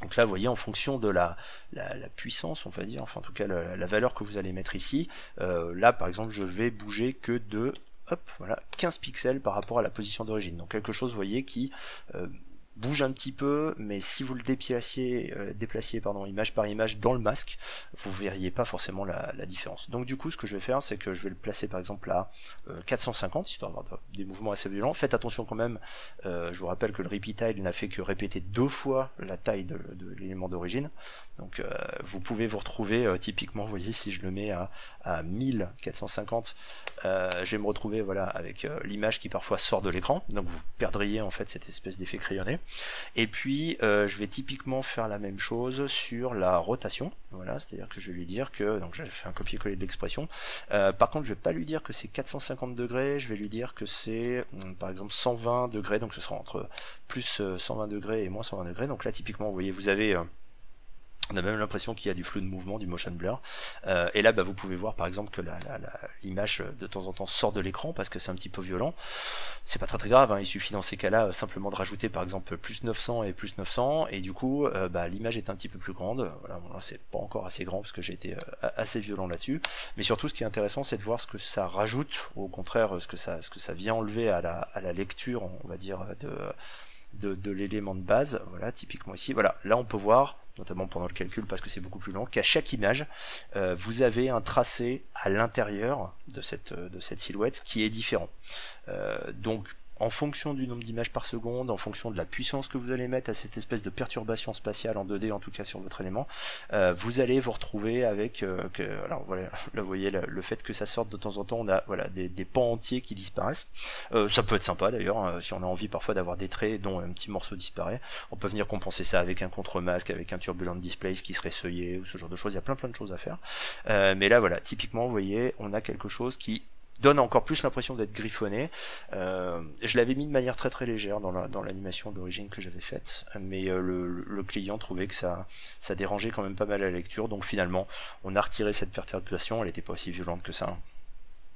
Donc là, vous voyez, en fonction de la, la, puissance, on va dire, enfin en tout cas la, valeur que vous allez mettre ici, euh, là par exemple, je vais bouger que de hop, voilà, 15 pixels par rapport à la position d'origine. Donc quelque chose, vous voyez, qui bouge un petit peu, mais si vous le déplaciez, euh, déplaciez pardon, image par image dans le masque, vous verriez pas forcément la, différence. Donc du coup, ce que je vais faire, c'est que je vais le placer par exemple à 450, euh, histoire d'avoir des mouvements assez violents. Faites attention quand même, euh, je vous rappelle que le repeat n'a fait que répéter deux fois la taille de, l'élément d'origine. Donc vous pouvez vous retrouver typiquement, vous voyez, si je le mets à, à 1450, je vais me retrouver voilà avec l'image qui parfois sort de l'écran. Donc vous perdriez en fait cette espèce d'effet crayonné. Et puis euh, je vais typiquement faire la même chose sur la rotation. Voilà, c'est-à-dire que je vais lui dire que donc j'ai fait un copier-coller de l'expression. Euh, par contre, je vais pas lui dire que c'est 450 degrés. Je vais lui dire que c'est hum, par exemple 120 degrés. Donc ce sera entre plus 120 euh, degrés et moins 120 degrés. Donc là, typiquement, vous voyez, vous avez on a même l'impression qu'il y a du flou de mouvement, du motion blur. Euh, et là, bah, vous pouvez voir par exemple que l'image de temps en temps sort de l'écran parce que c'est un petit peu violent. C'est pas très très grave, hein. il suffit dans ces cas-là euh, simplement de rajouter par exemple plus 900 et plus 900 et du coup euh, bah, l'image est un petit peu plus grande. Voilà, c'est pas encore assez grand parce que j'ai été assez violent là-dessus. Mais surtout, ce qui est intéressant, c'est de voir ce que ça rajoute, ou au contraire, ce que ça, ce que ça vient enlever à la, à la lecture, on va dire, de de, de l'élément de base. Voilà, typiquement ici. Voilà, là on peut voir notamment pendant le calcul parce que c'est beaucoup plus lent, qu'à chaque image, euh, vous avez un tracé à l'intérieur de cette, de cette silhouette qui est différent. Euh, donc en fonction du nombre d'images par seconde, en fonction de la puissance que vous allez mettre à cette espèce de perturbation spatiale en 2D en tout cas sur votre élément, euh, vous allez vous retrouver avec euh, alors voilà, <laughs> là vous voyez le, fait que ça sorte de temps en temps, on a des, pans entiers qui disparaissent. Euh, ça peut être sympa d'ailleurs hein, si on a envie parfois d'avoir des traits dont un petit morceau disparaît, on peut venir compenser ça avec un contre-masque, avec un turbulent display qui serait seuillé ou ce genre de choses. Il y a plein plein de choses à faire. mais là voilà, typiquement vous voyez, on a quelque chose qui donne encore plus l'impression d'être griffonné. Euh, je l'avais mis de manière très très légère dans l'animation d'origine que j'avais faite, mais euh, le, client trouvait que ça, ça dérangeait quand même pas mal la lecture, donc finalement on a retiré cette perturbation, elle n'était pas aussi violente que ça.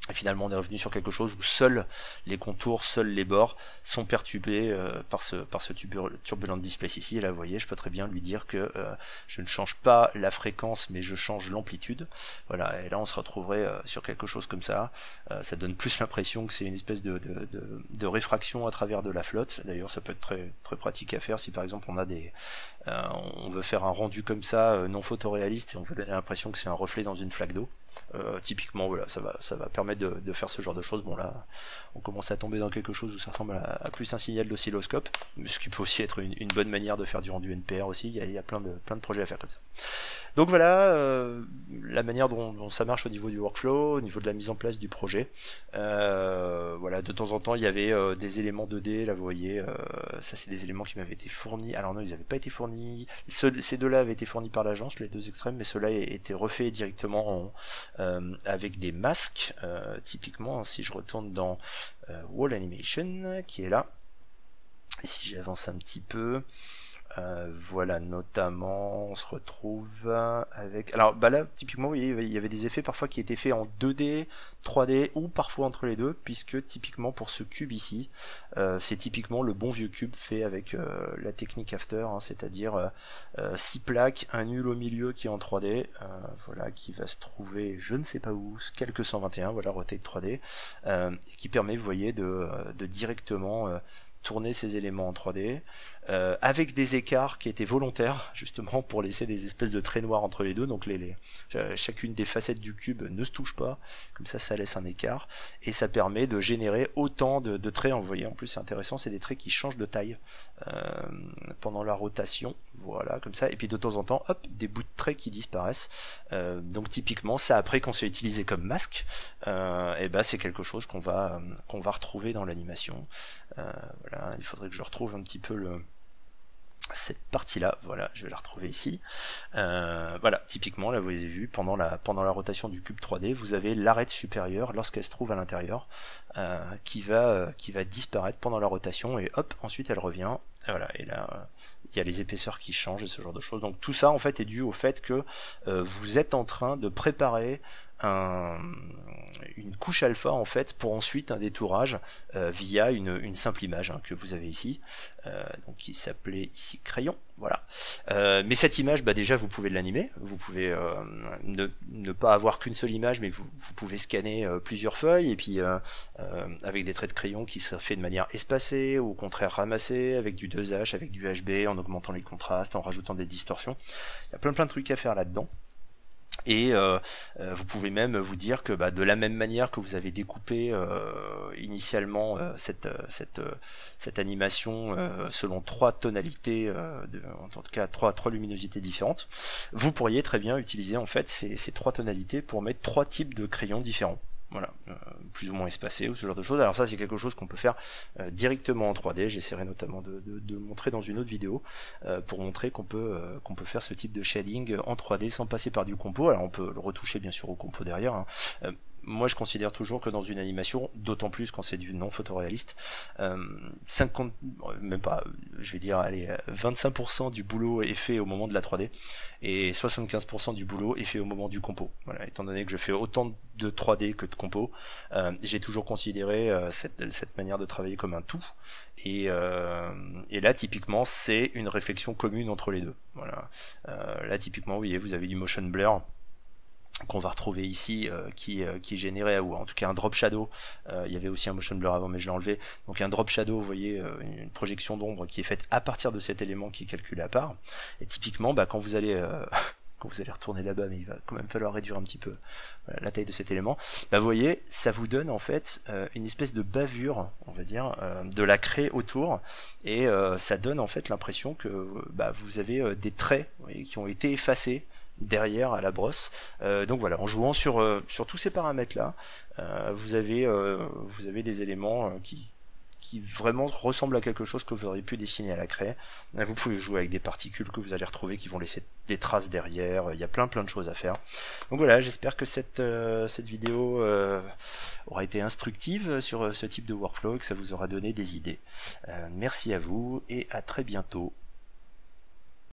Et finalement, on est revenu sur quelque chose où seuls les contours, seuls les bords sont perturbés euh, par ce, par ce turbulent display ici. Et là, vous voyez, je peux très bien lui dire que euh, je ne change pas la fréquence, mais je change l'amplitude. Voilà. Et là, on se retrouverait euh, sur quelque chose comme ça. ça donne plus <laughs> l'impression que c'est une espèce de, de, de, de, réfraction à travers de la flotte. D'ailleurs, ça peut être très, très pratique à faire si par exemple on a des, on veut faire un rendu comme ça, non photoréaliste, et on veut donner l'impression que c'est un reflet dans une flaque d'eau. Typiquement, voilà, ça va, ça va permettre de, faire ce genre de choses. Bon là, on commence à tomber dans quelque chose où ça ressemble à, plus un signal d'oscilloscope, ce qui peut aussi être une, bonne manière de faire du rendu NPR aussi. Il y a, plein de plein de projets à faire comme ça. Donc voilà la manière dont, ça marche au niveau du workflow, au niveau de la mise en place du projet. voilà, de temps en temps, il y avait des éléments 2D. Là, vous voyez, ça c'est des éléments qui m'avaient été fournis. Alors non, ils n'avaient pas été fournis. ces deux-là avaient été fournis par l'agence, les deux extrêmes, mais ceux-là étaient refaits directement euh, avec des masques. Euh, typiquement, si je retourne dans euh, Wall Animation, qui est là, si j'avance un petit peu, euh, voilà, notamment, on se retrouve avec... Alors, bah là, typiquement, vous voyez, il y avait des effets parfois qui étaient faits en 2D, 3D, ou parfois entre les deux, puisque typiquement pour ce cube ici, euh, c'est typiquement le bon vieux cube fait avec euh, la technique After, hein, c'est-à-dire 6 plaques, un nul au milieu qui est en 3D, voilà, qui va se trouver, je ne sais pas où, quelques 121, voilà, Rotate 3D, qui permet, vous voyez, de, de directement tourner ces éléments en 3D, euh, avec des écarts qui étaient volontaires, justement pour laisser des espèces de traits noirs entre les deux, donc les, les euh, chacune des facettes du cube ne se touche pas, comme ça ça laisse un écart, et ça permet de générer autant de, de traits, voyez en plus c'est intéressant, c'est des traits qui changent de taille euh, pendant la rotation, voilà, comme ça, et puis de temps en temps, hop, des bouts de traits qui disparaissent, euh, donc typiquement ça après qu'on s'est utilisé comme masque, euh, et ben c'est quelque chose qu'on va, qu'on va retrouver dans l'animation, voilà, il faudrait que je retrouve un petit peu le cette partie-là, voilà, je vais la retrouver ici. Euh, voilà, typiquement, là vous avez vu, pendant la, pendant la rotation du cube 3D, vous avez l'arête supérieure, lorsqu'elle se trouve à l'intérieur, euh, qui, va, euh, qui va disparaître pendant la rotation, et hop, ensuite elle revient, et voilà, et là, il y a les épaisseurs qui changent et ce genre de choses. Donc tout ça, en fait, est dû au fait que vous êtes en train de préparer une couche alpha en fait pour ensuite un détourage euh, via une, simple image hein, que vous avez ici, euh, donc qui s'appelait ici crayon, voilà. Euh, mais cette image, bah déjà vous pouvez l'animer, vous pouvez ne, pas avoir qu'une seule image, mais vous, pouvez scanner plusieurs feuilles et puis avec des traits de crayon qui seraient faits de manière espacée ou au contraire ramassée avec du 2H, avec du HB, en augmentant les contrastes, en rajoutant des distorsions. Il y a plein plein de trucs à faire là-dedans. Et euh, euh, vous pouvez même vous dire que bah, de la même manière que vous avez découpé euh, initialement cette, cette, cette animation selon trois tonalités, en tout cas trois, trois luminosités différentes, vous pourriez très bien utiliser en fait ces trois tonalités pour mettre trois types de crayons différents voilà, euh, plus ou moins espacé ou ce genre de choses. Alors ça c'est quelque chose qu'on peut faire euh, directement en 3D. J'essaierai notamment de, montrer dans une autre vidéo euh, pour montrer qu'on peut qu'on peut faire ce type de shading en 3D sans passer par du compo. Alors on peut le retoucher bien sûr au compo derrière. Hein moi je considère toujours que dans une animation, d'autant plus quand c'est du non photoréaliste, euh, 50, même pas, je vais dire, allez, 25% du boulot est fait au moment de la 3D et 75% du boulot est fait au moment du compo. Voilà, étant donné que je fais autant de 3D que de compo, euh, j'ai toujours considéré euh, cette, cette, manière de travailler comme un tout. Et, euh, et là, typiquement, c'est une réflexion commune entre les deux. Voilà. Euh, là, typiquement, vous voyez, vous avez du motion blur qu'on va retrouver ici euh, qui, euh, qui générait ou en tout cas un drop shadow. Euh, il y avait aussi un motion blur avant mais je l'ai enlevé. Donc un drop shadow vous voyez une projection d'ombre qui est faite à partir de cet élément qui est calculé à part. Et typiquement bah, quand vous allez <laughs> quand vous allez retourner là-bas mais il va quand même falloir réduire un petit peu la taille de cet élément bah, vous voyez ça vous donne en fait une espèce de bavure on va dire de la craie autour. Et ça donne en fait l'impression que bah, vous avez des traits qui ont été effacés derrière à la brosse. Euh, donc voilà, en jouant sur, euh, sur tous ces paramètres là, euh, vous avez vous avez des éléments qui qui vraiment ressemblent à quelque chose que vous auriez pu dessiner à la craie. Vous pouvez jouer avec des particules que vous allez retrouver qui vont laisser des traces derrière. Il y a plein plein de choses à faire. Donc voilà, j'espère que cette cette vidéo aura été instructive sur ce type de workflow et que ça vous aura donné des idées. merci à vous et à très bientôt.